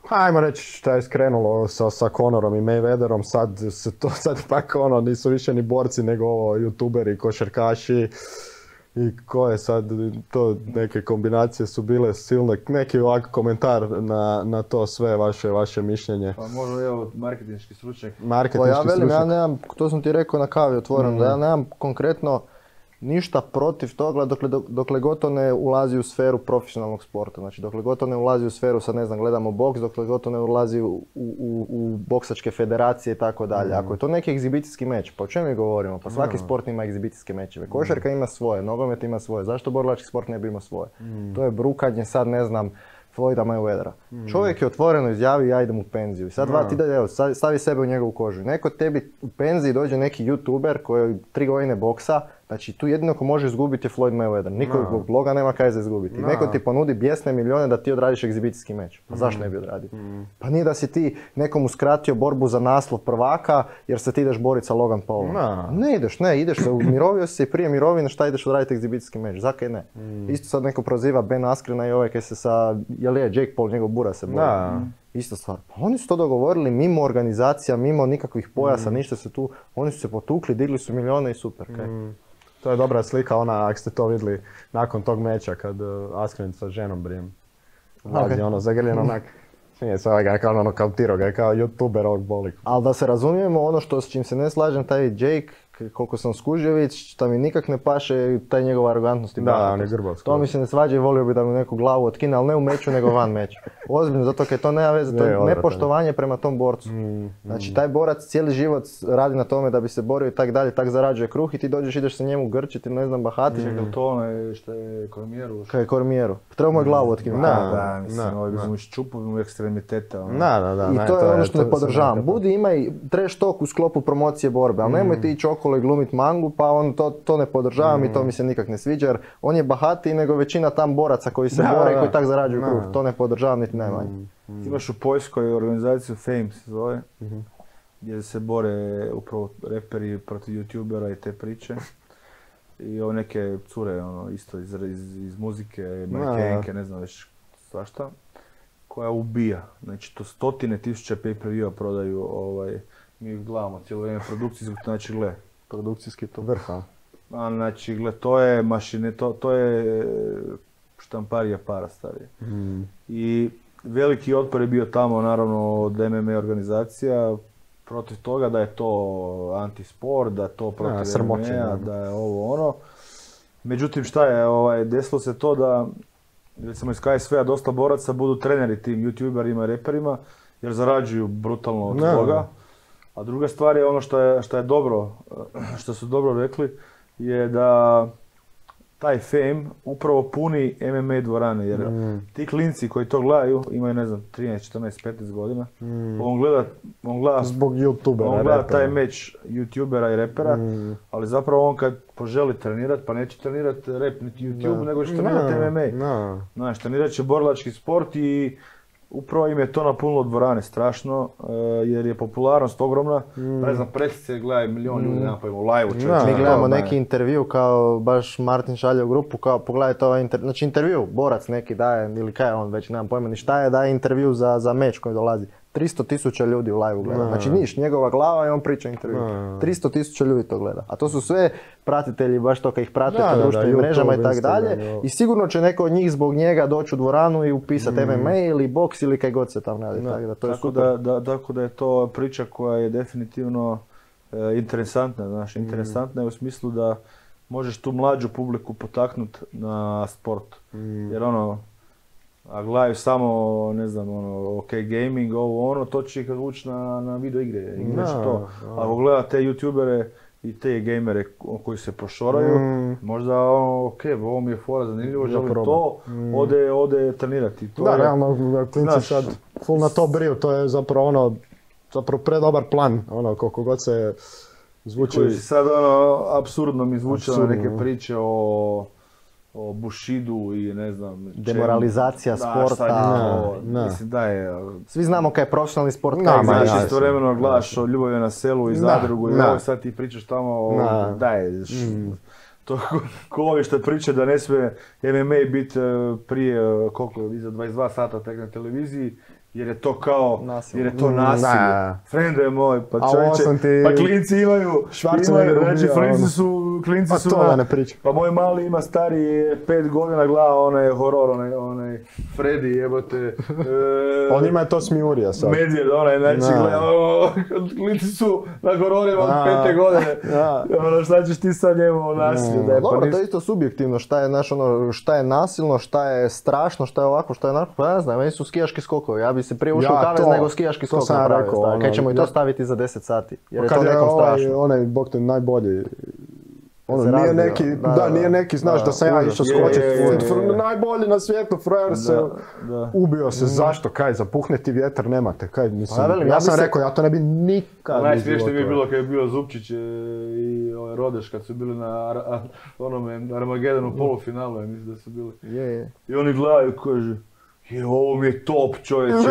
S1: ajmo reći šta je skrenulo sa, sa Conorom i Mayweatherom, sad se to, sad pak ono, nisu više ni borci nego ovo, youtuberi, košarkaši, i ko je sad, to neke kombinacije su bile silne, neki ovak komentar na, na to sve vaše, vaše mišljenje.
S3: Pa možda evo marketinški stručnjak.
S2: Pa
S1: Marketinški
S2: ja velim, ja nemam, to sam ti rekao na kavi otvoreno, da ja nemam konkretno ništa protiv toga dokle, dokle god to ne ulazi u sferu profesionalnog sporta. Znači dokle god to ne ulazi u sferu, sad ne znam, gledamo boks, dokle god to ne ulazi u, u, u boksačke federacije i tako dalje. Ako je to neki egzibicijski meč, pa o čemu mi govorimo? Pa svaki sport ima egzibicijske mečeve. Košarka ima svoje, nogomet ima svoje. Zašto borilački sport ne bi imao svoje? To je brukanje sad, ne znam, Floyda Mayweathera. Čovjek je otvoreno izjavio ja idem u penziju. I sad dva, ti evo, stavi- stavi sebe u njegovu kožu. Neko tebi u penziji dođe neki youtuber koji tri godine boksa, znači tu jedino ko može izgubiti je Floyd Mayweather. Niko
S1: Da.
S2: zbog bloga nema kaj za izgubiti.
S1: Da.
S2: Neko ti ponudi bijesne milijone da ti odradiš egzibicijski meč. Pa zašto ne bi odradio? Pa nije da si ti nekom uskratio borbu za naslov prvaka jer se ti ideš boriti sa Logan Paulom.
S1: Da.
S2: Ne ideš, ne, ideš se, umirovio si prije mirovine, šta ideš odraditi egzibicijski meč, zakaj ne?
S1: Mm.
S2: Isto sad neko proziva Ben Askrena i ovaj kaj se sa, jel je, Jake Paul, njegov bura se bori. Ista stvar. Pa oni su to dogovorili mimo organizacija, mimo nikakvih pojasa,
S1: Mm.
S2: ništa se tu, oni su se potukli, digli su milijone i super, kaj.
S1: To je dobra slika, ona, ako ste to vidjeli, nakon tog meča, kad uh, Askren sa ženom brijem. Vladi,
S2: Ok.
S1: ono, zagrljen onak, nije se ovaj ga kao ono kautirao ga, je kao youtuber ovog boli.
S2: Ali da se razumijemo, ono što s čim se ne slažem, taj Jake, koliko sam skužio šta mi nikak ne paše, taj njegova arogantnost i
S1: Da,
S2: bahatost.
S1: on je grbav
S2: To mi se ne svađa i volio bi da mu neku glavu otkine, ali ne u meču, nego van meča. Ozbiljno, zato kaj to nema veze, to
S1: Ne,
S2: je nepoštovanje prema tom borcu.
S1: Mm,
S2: Znači, taj borac cijeli život radi na tome da bi se borio i tak dalje, tak zarađuje kruh i ti dođeš, ideš se njemu grčiti, ne znam, bahati.
S1: Mm.
S3: Čekaj, to onaj što je Kormijeru.
S2: Kaj Kormijeru. Treba mu je glavu otkinuti.
S1: Da,
S3: Da, mislim, ovaj bi mu ekstremitete. ono.
S1: Da, da, da.
S2: I
S1: ne,
S2: to je ono što
S1: to
S2: ne podržavam. Budi imaj trash talk u sklopu promocije borbe, ali nemoj ti ići okolo i glumit mangu, pa on to, to ne podržavam i to mi se nikak ne sviđa, jer on je bahatiji nego većina tam boraca koji se
S1: Da,
S2: bore i
S1: da.
S2: koji tak zarađuju
S1: Da.
S2: kruh. To ne podržavam niti najmanje.
S3: Ti imaš u Poljskoj organizaciju Fame se zove,
S1: Mhm.
S3: gdje se bore upravo reperi protiv youtubera i te priče. I ove neke cure, ono, isto iz, iz, iz muzike, manekenke, ne znam već svašta, koja ubija. Znači, to stotine tisuća pay-per-viewa prodaju, ovaj, mi ih gledamo cijelo vrijeme produkcijskog, znači, gle,
S2: Produkcijski to.
S1: Vrha.
S3: a, znači, gle, to je mašine, to, to je štamparija para starije.
S1: Mm.
S3: I veliki otpor je bio tamo, naravno, od MMA organizacija, protiv toga da je to antisport, da je to protiv
S1: sramoćenje,
S3: MMA, da je ovo ono. Međutim, šta je, ovaj, desilo se to da, recimo iz KSV-a dosta boraca budu treneri tim youtuberima i reperima, jer zarađuju brutalno od toga. A druga stvar je ono što je, što je dobro, što su dobro rekli, je da taj fame upravo puni MMA dvorane, jer
S1: Mm.
S3: ti klinci koji to gledaju imaju, ne znam, 13, 14, 15 godina.
S1: Mm.
S3: On gleda, on gleda,
S1: Zbog youtubera.
S3: on gleda taj meč youtubera i repera,
S1: Mm.
S3: ali zapravo on kad poželi trenirat, pa neće trenirat rep niti YouTube,
S1: Da.
S3: nego će trenirat
S1: Da,
S3: MMA.
S1: da.
S3: Znaš, trenirat će borilački sport i upravo im je to napunilo dvorane strašno, e, jer je popularnost ogromna. Ne znam, presice gledaj milion ljudi, nema pojma, u live čovječe.
S1: Da.
S2: Mi gledamo
S3: to,
S2: neki intervju kao baš Martin šalje u grupu kao pogledajte ovaj intervju, znači intervju, borac neki daje ili kaj je on već, nemam pojma ni šta je, daje intervju za, za meč koji dolazi. 300 tisuća ljudi u live gleda. Znači niš, njegova glava i on priča intervju. 300 tisuća ljudi to gleda. A to su sve pratitelji, baš to kad ih prate po
S1: da,
S2: društvenim mrežama i tako dalje. I sigurno će neko od njih zbog njega doći u dvoranu i upisati
S1: Mm.
S2: MMA ili boks ili kaj god se tam radi. Tako da to je
S3: tako,
S2: super.
S3: da, da, tako da je to priča koja je definitivno e, interesantna, znaš, interesantna je u smislu da možeš tu mlađu publiku potaknut na sport. Jer ono, a gledaju samo, ne znam, ono, ok, gaming, ovo, ono, to će ih vući na, na video igre, će
S1: Da,
S3: to. Ako gleda te youtubere i te gamere ko- koji se prošoraju,
S1: Mm.
S3: možda ono, ok, ovo mi je fora zanimljivo, želim to, ode, ode trenirati. To
S1: Da,
S3: je-
S1: realno, klinci sad full na to briju, to je zapravo ono, zapravo predobar plan, ono, koliko god se zvuči...
S3: Koji sad ono, apsurdno mi zvuče neke priče o, o Bushidu i ne znam.
S2: Demoralizacija sporta.
S3: je. Mislim da je,
S2: Svi znamo kaj je profesionalni sport. Kaj znači.
S3: znaš, istovremeno gledaš o ljubavi na selu i zadrugu i ovo sad ti pričaš tamo o,
S1: Da. Mm.
S3: daj, š- to ko- ovi što priče da ne smije MMA biti e, prije, e, koliko, iza 22 sata tek na televiziji, jer je to kao,
S2: Nasilje.
S3: jer je to
S1: Mm,
S3: nasilje.
S1: da.
S3: Frende moj, pa čovječe,
S1: ti-
S3: pa klinci imaju, imaju, znači klinci
S1: ono.
S3: su, klinci
S1: Pa
S3: su
S1: to
S3: na-
S1: pričam.
S3: pa moj mali ima stari pet godina gleda onaj horor, onaj, onaj Freddy jebote. e,
S1: On ima je to smijurija sad.
S3: Medvjed, onaj, znači
S1: Da.
S3: gleda, ono, klinci su na hororima od pete godine.
S1: Da.
S3: Ono, šta ćeš ti sad njemu o nasilju, da je, pa
S2: Dobro,
S3: nis-
S2: to je isto subjektivno, šta je, znaš, ono, šta je nasilno, šta je strašno, šta je ovako, šta je onako, pa ne znam, meni su skijaški skokovi, ja bi se prije ušao
S1: Ja,
S2: u kavez
S1: to-
S2: nego skijaški
S1: to
S2: skok
S1: sam ja
S2: napravio,
S1: rekao, ono,
S2: kaj ćemo i to staviti za 10 sati, jer je to nekom
S1: ovaj,
S2: strašno.
S1: onaj, bog te najbolji, ono, nije neki,
S2: da,
S1: da,
S2: da,
S1: nije neki, znaš,
S2: da,
S1: da, sam ja išao fr- najbolji na svijetu, frajer se
S3: da.
S1: ubio se, zašto, kaj, zapuhne ti vjetar, nemate, kaj, mislim,
S2: Pa, velim,
S1: ja,
S2: ja bi
S1: sam
S2: se-
S1: rekao, ja to ne bi nikad u
S3: Najsmiješnije mi je
S1: životu
S3: bilo kad je bio Zupčić e, i ovaj Rodeš kad su bili na onome Armagedonu polufinalu, ja mislim da su bili.
S2: Je, je.
S3: I oni gledaju kaže, je, ovo mi je top čovječe,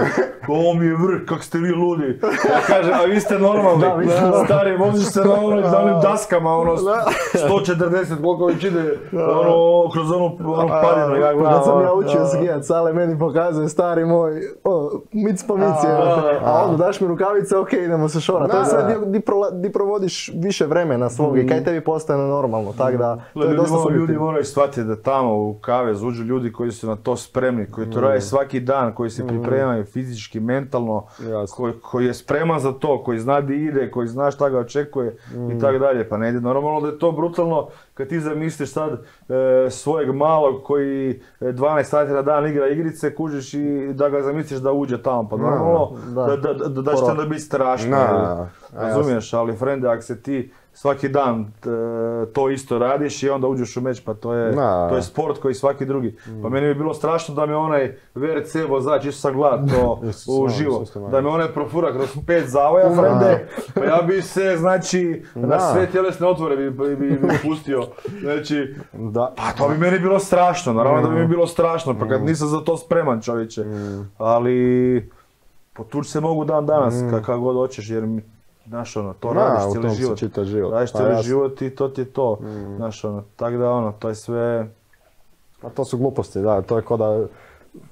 S3: ovo mi je vrh, kak ste vi ludi. Ja kažem, a vi ste normalni,
S2: Da, vi ste normalni.
S3: stari, voziš se na, ono, na onim daskama, ono, 140, koliko već ide, ono, kroz onu, onu padinu, ja.
S2: Kad sam ja
S3: ono,
S2: učio skijat, Sale meni pokazuje, stari moj, o, mic po mici,
S3: A,
S2: onda daš mi rukavice, ok, idemo se šorat. To je
S1: da.
S2: di, provodiš više vremena svog i kaj tebi postane normalno, tako da, to je dosta
S3: ljudi moraju shvatiti da tamo u kavez uđu ljudi koji su na to spremni, koji to rade svaki dan, koji se pripremaju fizički, mentalno, koji, koji je spreman za to, koji zna di ide, koji zna šta ga očekuje i tako dalje. Pa ne ide normalno da je to brutalno kad ti zamisliš sad e, svojeg malog koji e, 12 sati na dan igra igrice, kužiš i da ga zamisliš da uđe tamo. Pa normalno
S2: da.
S3: da, da, da, da će onda biti strašno. Razumiješ, ali frende, ako se ti svaki dan e, to isto radiš i onda uđeš u meč, pa to je,
S1: Da.
S3: to je sport koji svaki drugi. Pa meni bi bilo strašno da me onaj VRC vozač, isto sam gledat to
S1: Isto
S3: u
S1: sam,
S3: živo,
S1: isto sam,
S3: da me onaj profura kroz pet zavoja, frende, pa ja bi se, znači, na
S1: Da.
S3: sve tjelesne otvore bi, bi, bi, pustio, znači,
S1: Da.
S3: pa to bi meni bilo strašno, naravno da bi mi bilo strašno, pa kad nisam za to spreman čovječe, ali potući se mogu dan danas, kakav god hoćeš, jer mi, znaš ono, to
S1: Da,
S3: radiš cijeli život.
S1: čita život.
S3: Radiš
S1: Pa
S3: cijeli
S1: jasno.
S3: život i to ti je to, znaš ono, tako da ono, to je sve,
S1: Pa to su gluposti, da, to je ko da,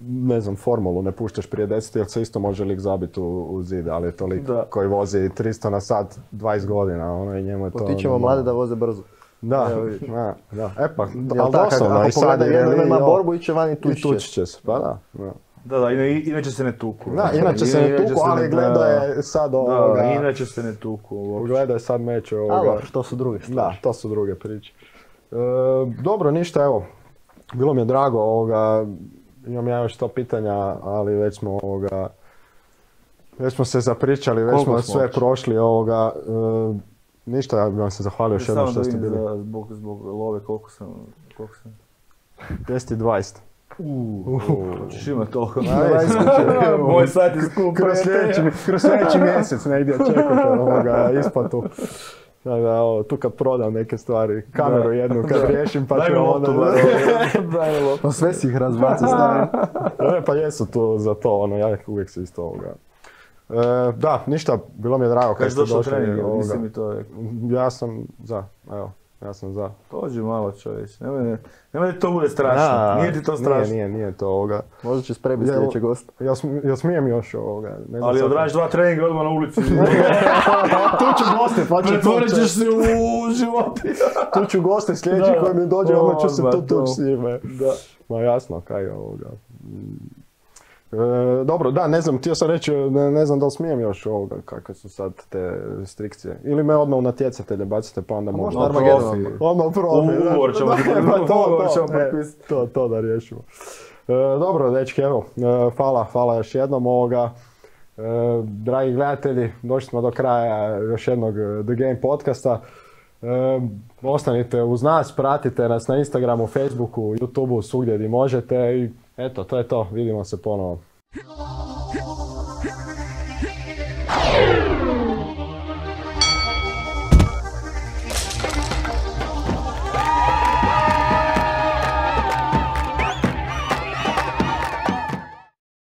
S1: ne znam, formulu ne puštaš prije 10 jer se isto može lik zabiti u, u zid, ali je to lik
S3: Da.
S1: koji vozi 300 na sat 20 godina, ono i njemu je to...
S2: Potičemo
S1: ono,
S2: mlade da voze brzo.
S1: Da, da, da. E pa, ali doslovno,
S2: ako
S1: i sad
S2: pogledaju
S1: je
S2: jednu
S1: i
S2: MMA
S1: ovo-
S2: borbu, iće van i tući će.
S1: će se, pa da. da.
S3: Da, da, ina- inače se ne tuku.
S1: Da, inače se ne tuku, ali
S3: ne-
S1: gledao
S3: da,
S1: je sad
S3: Da,
S1: ovoga...
S3: inače se ne tuku uopće.
S1: Gledao je sad meč
S2: A
S1: ovoga...
S2: dobro, što su druge stvari.
S1: Da, to su druge priče. E, dobro, ništa, evo. Bilo mi je drago, ovoga, imam ja još to pitanja, ali već smo ovoga, već smo se zapričali, već
S3: Koliko
S1: smo
S3: smo
S1: sve
S3: uopće?
S1: prošli ovoga. e, ništa, ja bih vam se zahvalio još jednom
S3: Samo
S1: što
S3: da
S1: ste bili.
S3: za- zbog, zbog love koliko sam, koliko sam.
S1: 10 i 20.
S3: Hoćeš imat toliko.
S1: Iskuće.
S3: Moj sat je skup.
S1: Kroz sljedeći, kroz sljedeći mjesec negdje čekate ovoga isplatu. Da, da, ovo, tu kad prodam neke stvari, kameru
S3: Da.
S1: jednu kad
S3: Da.
S1: riješim pa
S3: Daj
S1: ću onda...
S3: bar, Daj mi loptu.
S2: Pa sve si ih razbacio stavio.
S1: E, pa jesu tu za to, ono, ja uvijek se isto ovoga. E, da, ništa, bilo mi je drago kad ste
S3: došao
S1: došli.
S3: trening, jel
S1: ovoga.
S3: nisi mi to rekao.
S1: Ja sam za, evo, ja sam za.
S3: Dođi malo čovječ, nemoj, ne- nemoj da to bude strašno,
S1: Da,
S3: nije ti to strašno.
S1: Nije, nije, nije to ovoga.
S2: Možda će spremiti
S1: Jel-
S2: sljedećeg gosta.
S1: Sm- jel smijem još ovoga? Ne znam
S3: Ali odradiš dva treninga odmah na ulici.
S1: tu ću goste, pa ću
S3: Pretvorit
S1: tu-
S3: ćeš se u život.
S1: Tu ću goste sljedeći koji mi dođe, odmah ću se
S3: to.
S1: tući s njime.
S3: Da.
S1: Ma jasno, kaj je ovoga. E, dobro, da, ne znam, htio sam reći, ne, ne znam da li smijem još ovoga, kakve su sad te restrikcije. Ili me odmah u natjecatelje bacite pa onda
S2: možda
S3: profi.
S2: odmah.
S1: U profi.
S3: Ugovor ćemo
S1: pa e,
S3: potpisati.
S1: to, to da riješimo. E, dobro, dečki, evo, e, hvala, hvala još jednom ovoga. E, dragi gledatelji, došli smo do kraja još jednog e, The Game podcasta. Ostanite uz nas, pratite nas na Instagramu, Facebooku, YouTubeu, svugdje gdje možete i eto, to je to. Vidimo se ponovo.